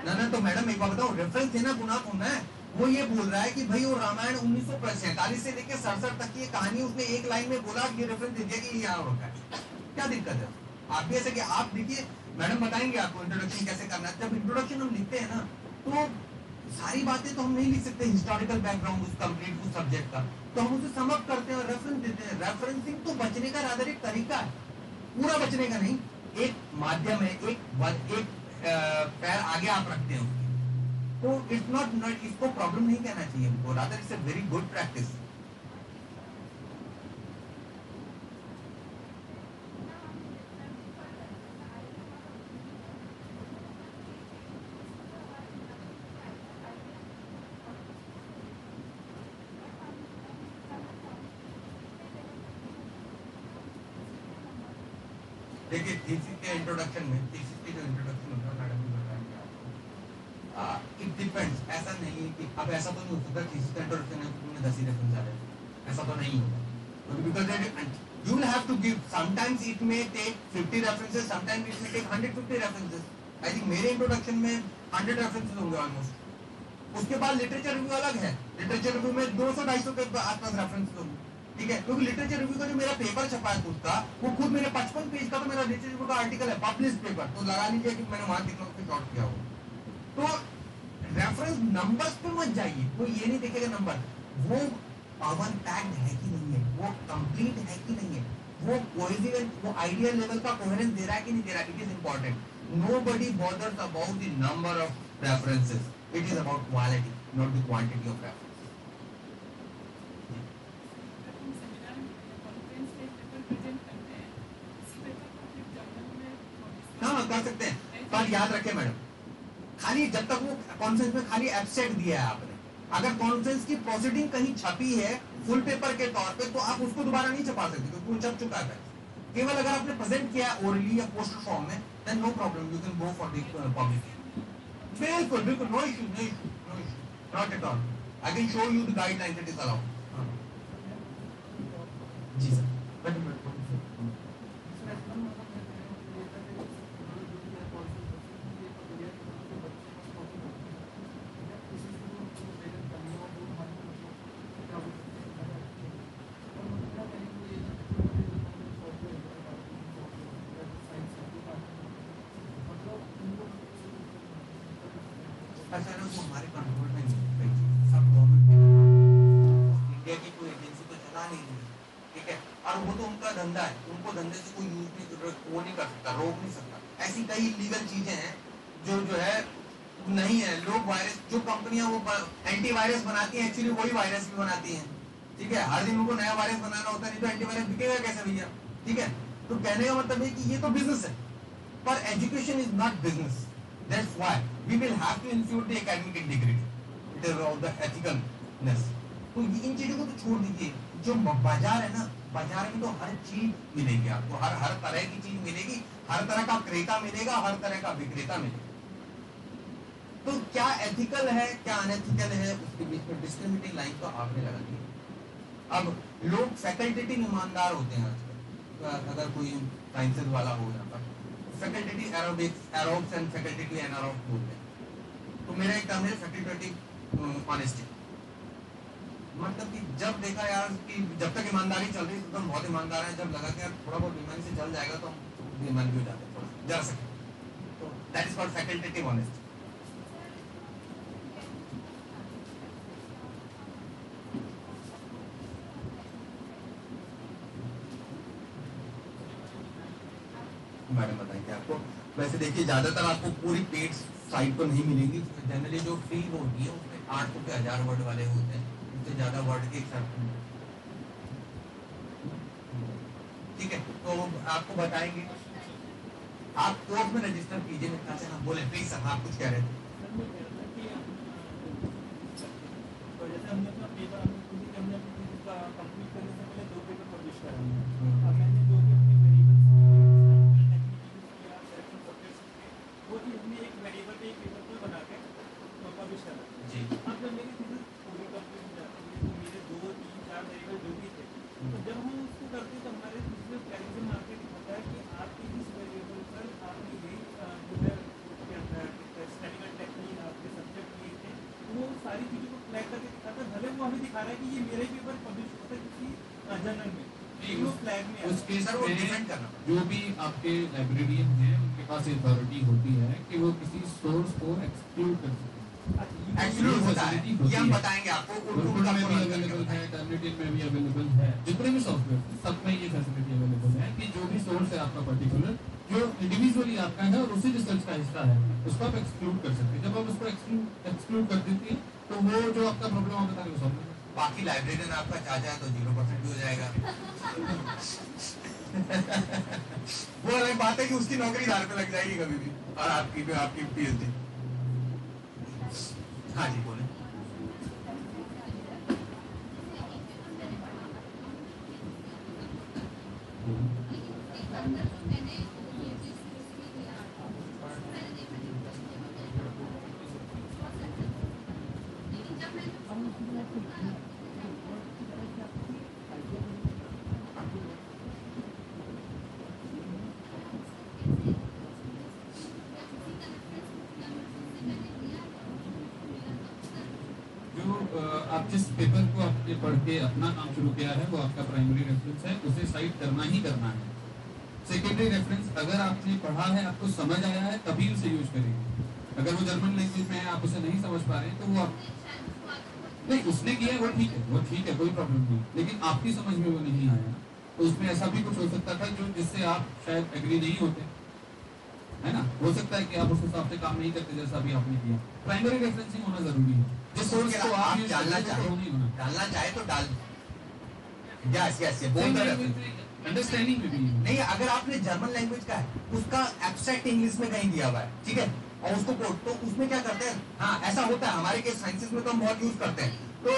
ना ना तो मैडम एक बात बताओ रेफरेंस देना गुनाह कौन है। वो ये बोल रहा है कि भाई वो रामायण उन्नीस सौ सैतालीस से लेकर सड़सठ तक की कहानी उसने एक लाइन में बोला ये रेफरेंस दे दिया कि ये यहाँ रखा है। क्या दिक्कत है? आप भी ऐसे कि आप देखिए मैडम बताएँगे आपको इंट्रोडक्शन कैसे करना है? जब इंट्रोडक्शन हम लिखते हैं ना तो सारी बातें तो हम नहीं लिख सकते हिस्टोरिकल बैकग्राउंड उस कंप्लीट उस सब्जेक्ट का। तो हम उसे समअप करते हैं और रेफरेंस देते हैं। रेफरेंसिंग तो बचने का रादर एक तरीका है। पूरा बचने का नहीं, एक माध्यम है, एक एक पैर आगे आप रखते हैं तो इट्स नॉट नॉट इसको प्रॉब्लम नहीं कहना चाहिए हमको। Rather it's a very good practice देखिए थीसिस के इंट्रोडक्शन में थीसिस के जो इंट्रोडक्शन होता है मैडम भी बताएँगे आपको इट डिपेंड्स ऐसा नहीं है कि अब ऐसा तो नहीं हो सकता थीसिस का इंट्रोडक्शन है तो तुमने दस ही रेफरेंस आ रहे ऐसा तो नहीं होगा because you will have to give sometimes it may take 50 references, sometimes it may take 150 references. I think मेरे इंट्रोडक्शन में 100 references होंगे ऑलमोस्ट उसके बाद लिटरेचर रिव्यू अलग है. लिटरेचर रिव्यू में 200 250 के आसपास रेफरेंस होंगे. ठीक है? क्योंकि लिटरेचर रिव्यू का जो मेरा पेपर छपा है खुद का, वो खुद मेरे 55 पेज का तो मेरा लिटरेचर रिव्यू का आर्टिकल है पब्लिश पेपर तो लगा लीजिए कि मैंने वहाँ उसको शॉर्ट किया हो तो रेफरेंस नंबर्स पे मत जाइए. कोई ये नहीं देखेगा नंबर वो पावर पैक्ड है कि नहीं है? वो कंप्लीट है कि नहीं है? वो कोहेसिवेंट वो आइडियल लेवल का कोहेरेंस दे रहा है कि नहीं दे रहा है? It is important nobody bothers about the number of references it is about quality not the quantity of reference seminar conference पे प्रेजेंट करते इसी पेपर को फिर जर्नल में publish हाँ कर सकते हैं। पर याद रखें मैडम, खाली जब तक वो कॉन्फ्रेंस में खाली एब्स्ट्रैक्ट दिया है आपने अगर कॉन्फ्रेंस की प्रोसीडिंग कहीं छपी है फुल पेपर के तौर पे तो आप उसको दोबारा नहीं छपा सकते, क्योंकि वो छप चुका है केवल अगर आपने प्रेजेंट किया है ओरली या पोस्टर फॉर्म में then no problem you can go for the public बिल्कुल बिल्कुल no issue no issue no issue not at all I can show you the guidelines it is allowed ji sir very good ऐसा ना वो हमारे control में नहीं है सब गवर्नमेंट इंडिया की कोई एजेंसी तो चला नहीं रही ठीक है और वो तो उनका धंधा है उनको धंधे से कोई यूज़ नहीं वो नहीं कर सकता रोक नहीं सकता ऐसी कई लीगल चीज़ें हैं जो जो है नहीं है लोग वायरस जो कंपनियाँ वो एंटीवायरस बनाती हैं एक्चुअली वही वायरस भी बनाती हैं। ठीक है? हर दिन उनको नया वायरस बनाना होता है, नहीं तो एंटीवायरस बिकेगा कैसे भैया? ठीक है? तो कहने का मतलब है कि ये तो बिज़नेस है। पर education is not business that's why we will have to ensure the academic integrity it of the ethicalness तो इन चीज़ों को तो छोड़ दीजिए। जो बाज़ार है ना, बाज़ार में तो हर चीज़ मिलेगी आपको। हर हर तरह की चीज़ मिलेगी। हर तरह का क्रेता मिलेगा, हर तरह का विक्रेता मिलेगा। तो क्या एथिकल है, क्या अनएथिकल है? उसके बीच में डिस्क्रिमिनेटिंग लाइन तो आपने लगा दी अब लोग फैकल्टेटिव ईमानदार होते हैं आजकल। तो अगर कोई साइंसेज वाला हो यहाँ पर facultative aerobics aerobes and facultative anaerobes बोलते हैं। तो मेरा एक टर्म है फैकल्टेटिव ऑनेस्टी मतलब कि जब देखा यार कि जब तक ईमानदारी चल रही है तो हम बहुत ईमानदार हैं। जब लगा कि यार थोड़ा बहुत बीमारी से चल जाएगा तो हम भी हो जाते हैं जरा सके। तो that is called facultative honesty madam बताएँगे आपको। वैसे देखिए, ज़्यादातर आपको पूरी पेड साइट तो नहीं मिलेंगी जनरली जो फ्री होती है, उसमें आठ सौ हज़ार वर्ड वाले होते हैं। उससे ज़्यादा वर्ड के से ठीक है तो आपको बताएँगे। आप कोर्स में रजिस्टर कीजिए ख्याल से हाँ बोले प्लीज़ सर आप कुछ कह रहे थे। तो जैसे हमने अपना पेपर हमने खुद ही हमने अपनी कंप्लीट करने से पहले दो पेपर पब्लिश कराए अब मैंने जो भी अपने वेरिएबल्स वो चीज़ हमने एक वेरिएबल पे एक पेपर को बना के पब्लिश करा जी अब जब मेरी थीसिस पूरी कंप्लीट हो जाती है तो मेरे दो तीन चार वेरिएबल जो भी थे तो जब हम उसको करते हैं तो हमारे थीसिस कैरिज्म मार्केट होता है कि आपके इस वेरिएबल पर आपने ये अ, जो है स्टैटिकल टेक्निक आपके सब्जेक्ट लिए थे तो वो सारी चीज़ों को फ्लैग करके दिखाता है भले वो हमें दिखा रहा है कि ये मेरे पेपर पब्लिश होता है जर्नल में। उस केस जो भी आपके लाइब्रेरियन हैं उनके पास अथॉरिटी होती है कि वो किसी सोर्स को एक्सक्लूड कर सकते हैं होता है। ये हम बताएँगे आपको उनको में भी अवेलेबल है टर्मिनेटिव में भी अवेलेबल है जितने भी सॉफ्टवेयर सब में ये फैसिलिटी अवेलेबल है कि जो भी सोर्स है आपका पर्टिकुलर जो इंडिविजुअली आपका है और उसी रिसर्च का हिस्सा है उसको आप एक्सक्लूड कर सकते हैं। जब आप उसको एक्सक्लूड कर देती है तो वो जो आपका प्रॉब्लम आप बता रहे हो बाकी लाइब्रेरियन आपका चाचा है तो ज़ीरो परसेंट भी हो जाएगा। वो अलग बात है कि उसकी नौकरी धार पे लग जाएगी कभी भी, और आपकी भी, आपकी पीएचडी हाँ जी, बोले। जो अ, आप जिस पेपर को आपने पढ़ के अपना काम शुरू किया है वो आपका प्राइमरी रेफरेंस है उसे साइट करना ही करना है। सेकेंडरी रेफरेंस अगर आपने पढ़ा है आपको समझ आया है तभी उसे यूज़ करेंगे। अगर वो जर्मन लैंग्वेज में है आप उसे नहीं समझ पा रहे हैं तो वो आप नहीं उसने किया है वो ठीक है वो ठीक है कोई प्रॉब्लम नहीं। लेकिन आपकी समझ में वो नहीं आया। तो उसमें ऐसा भी कुछ हो सकता था जो जिससे आप शायद एग्री नहीं होते। है ना? हो सकता है कि आप उस हिसाब से काम नहीं करते जैसा अभी आपने किया। प्राइमरी रेफरेंसिंग होना ज़रूरी है। जिस सोर्स को आप डालना चाहे डालना तो डाल यस यस अंडरस्टैंडिंग में भी। नहीं अगर आपने जर्मन लैंग्वेज का है उसका एब्स्ट्रैक्ट इंग्लिश में कहीं दिया हुआ है ठीक है? और उसको कोड तो उसमें क्या करते हैं? हाँ ऐसा होता है हमारे के साइंसेस में तो हम बहुत यूज़ करते हैं। तो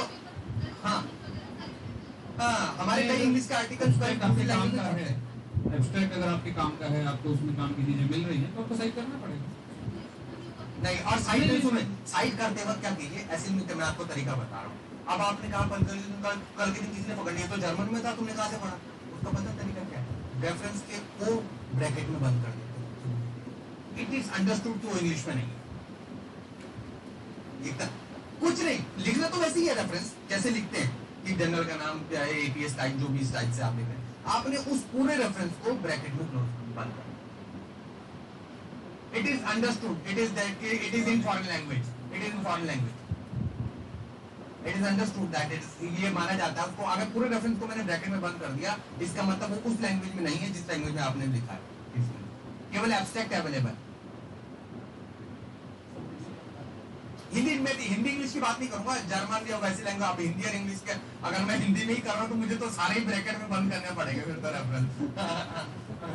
हाँ। हाँ हमारे कई इंग्लिश के आर्टिकल्स है। एब्स्ट्रैक्ट अगर आपके काम का है आपको उसमें काम की चीज़ें मिल रही है तो आपको सही करना पड़ेगा। नहीं और साइड में सुने साइड करते वक्त क्या कीजिए? ऐसे में मैं आपको तरीका बता रहा हूँ। अब आपने कहा कल कल कल के दिन किसी ने पकड़ लिया तो जर्मन में था, तुमने कहा से पढ़ा उसका पता तरीका क्या है? रेफरेंस के को ब्रैकेट में बंद कर देते इट इज़ अंडरस्टूड वो इंग्लिश में नहीं एकदम कुछ नहीं, लिखना तो वैसे ही है रेफरेंस जैसे लिखते हैं कि जनरल का नाम क्या है एपीएस टाइप जो भी इस टाइप से आप लिख रहे हैं। आपने उस पूरे रेफरेंस को ब्रैकेट में क्लोज बंद कर it is understood, it is that, it is in foreign language, it is in foreign language it is understood that it ये माना जाता है, उसको अगर पूरे रेफरेंस को मैंने ब्रैकेट में बंद कर दिया, इसका मतलब उस लैंग्वेज में नहीं है जिस लैंग्वेज में आपने लिखा है। केवल एब्स्ट्रैक्ट अवेलेबल हिंदी में हिंदी इंग्लिश की बात नहीं करूँगा, जर्मन या वैसी लैंग्वेज आप हिंदी और इंग्लिश के, अगर मैं हिंदी में ही कर रहा हूँ तो मुझे तो सारे ही ब्रैकेट में बंद करने पड़ेंगे फिर तो रेफरेंस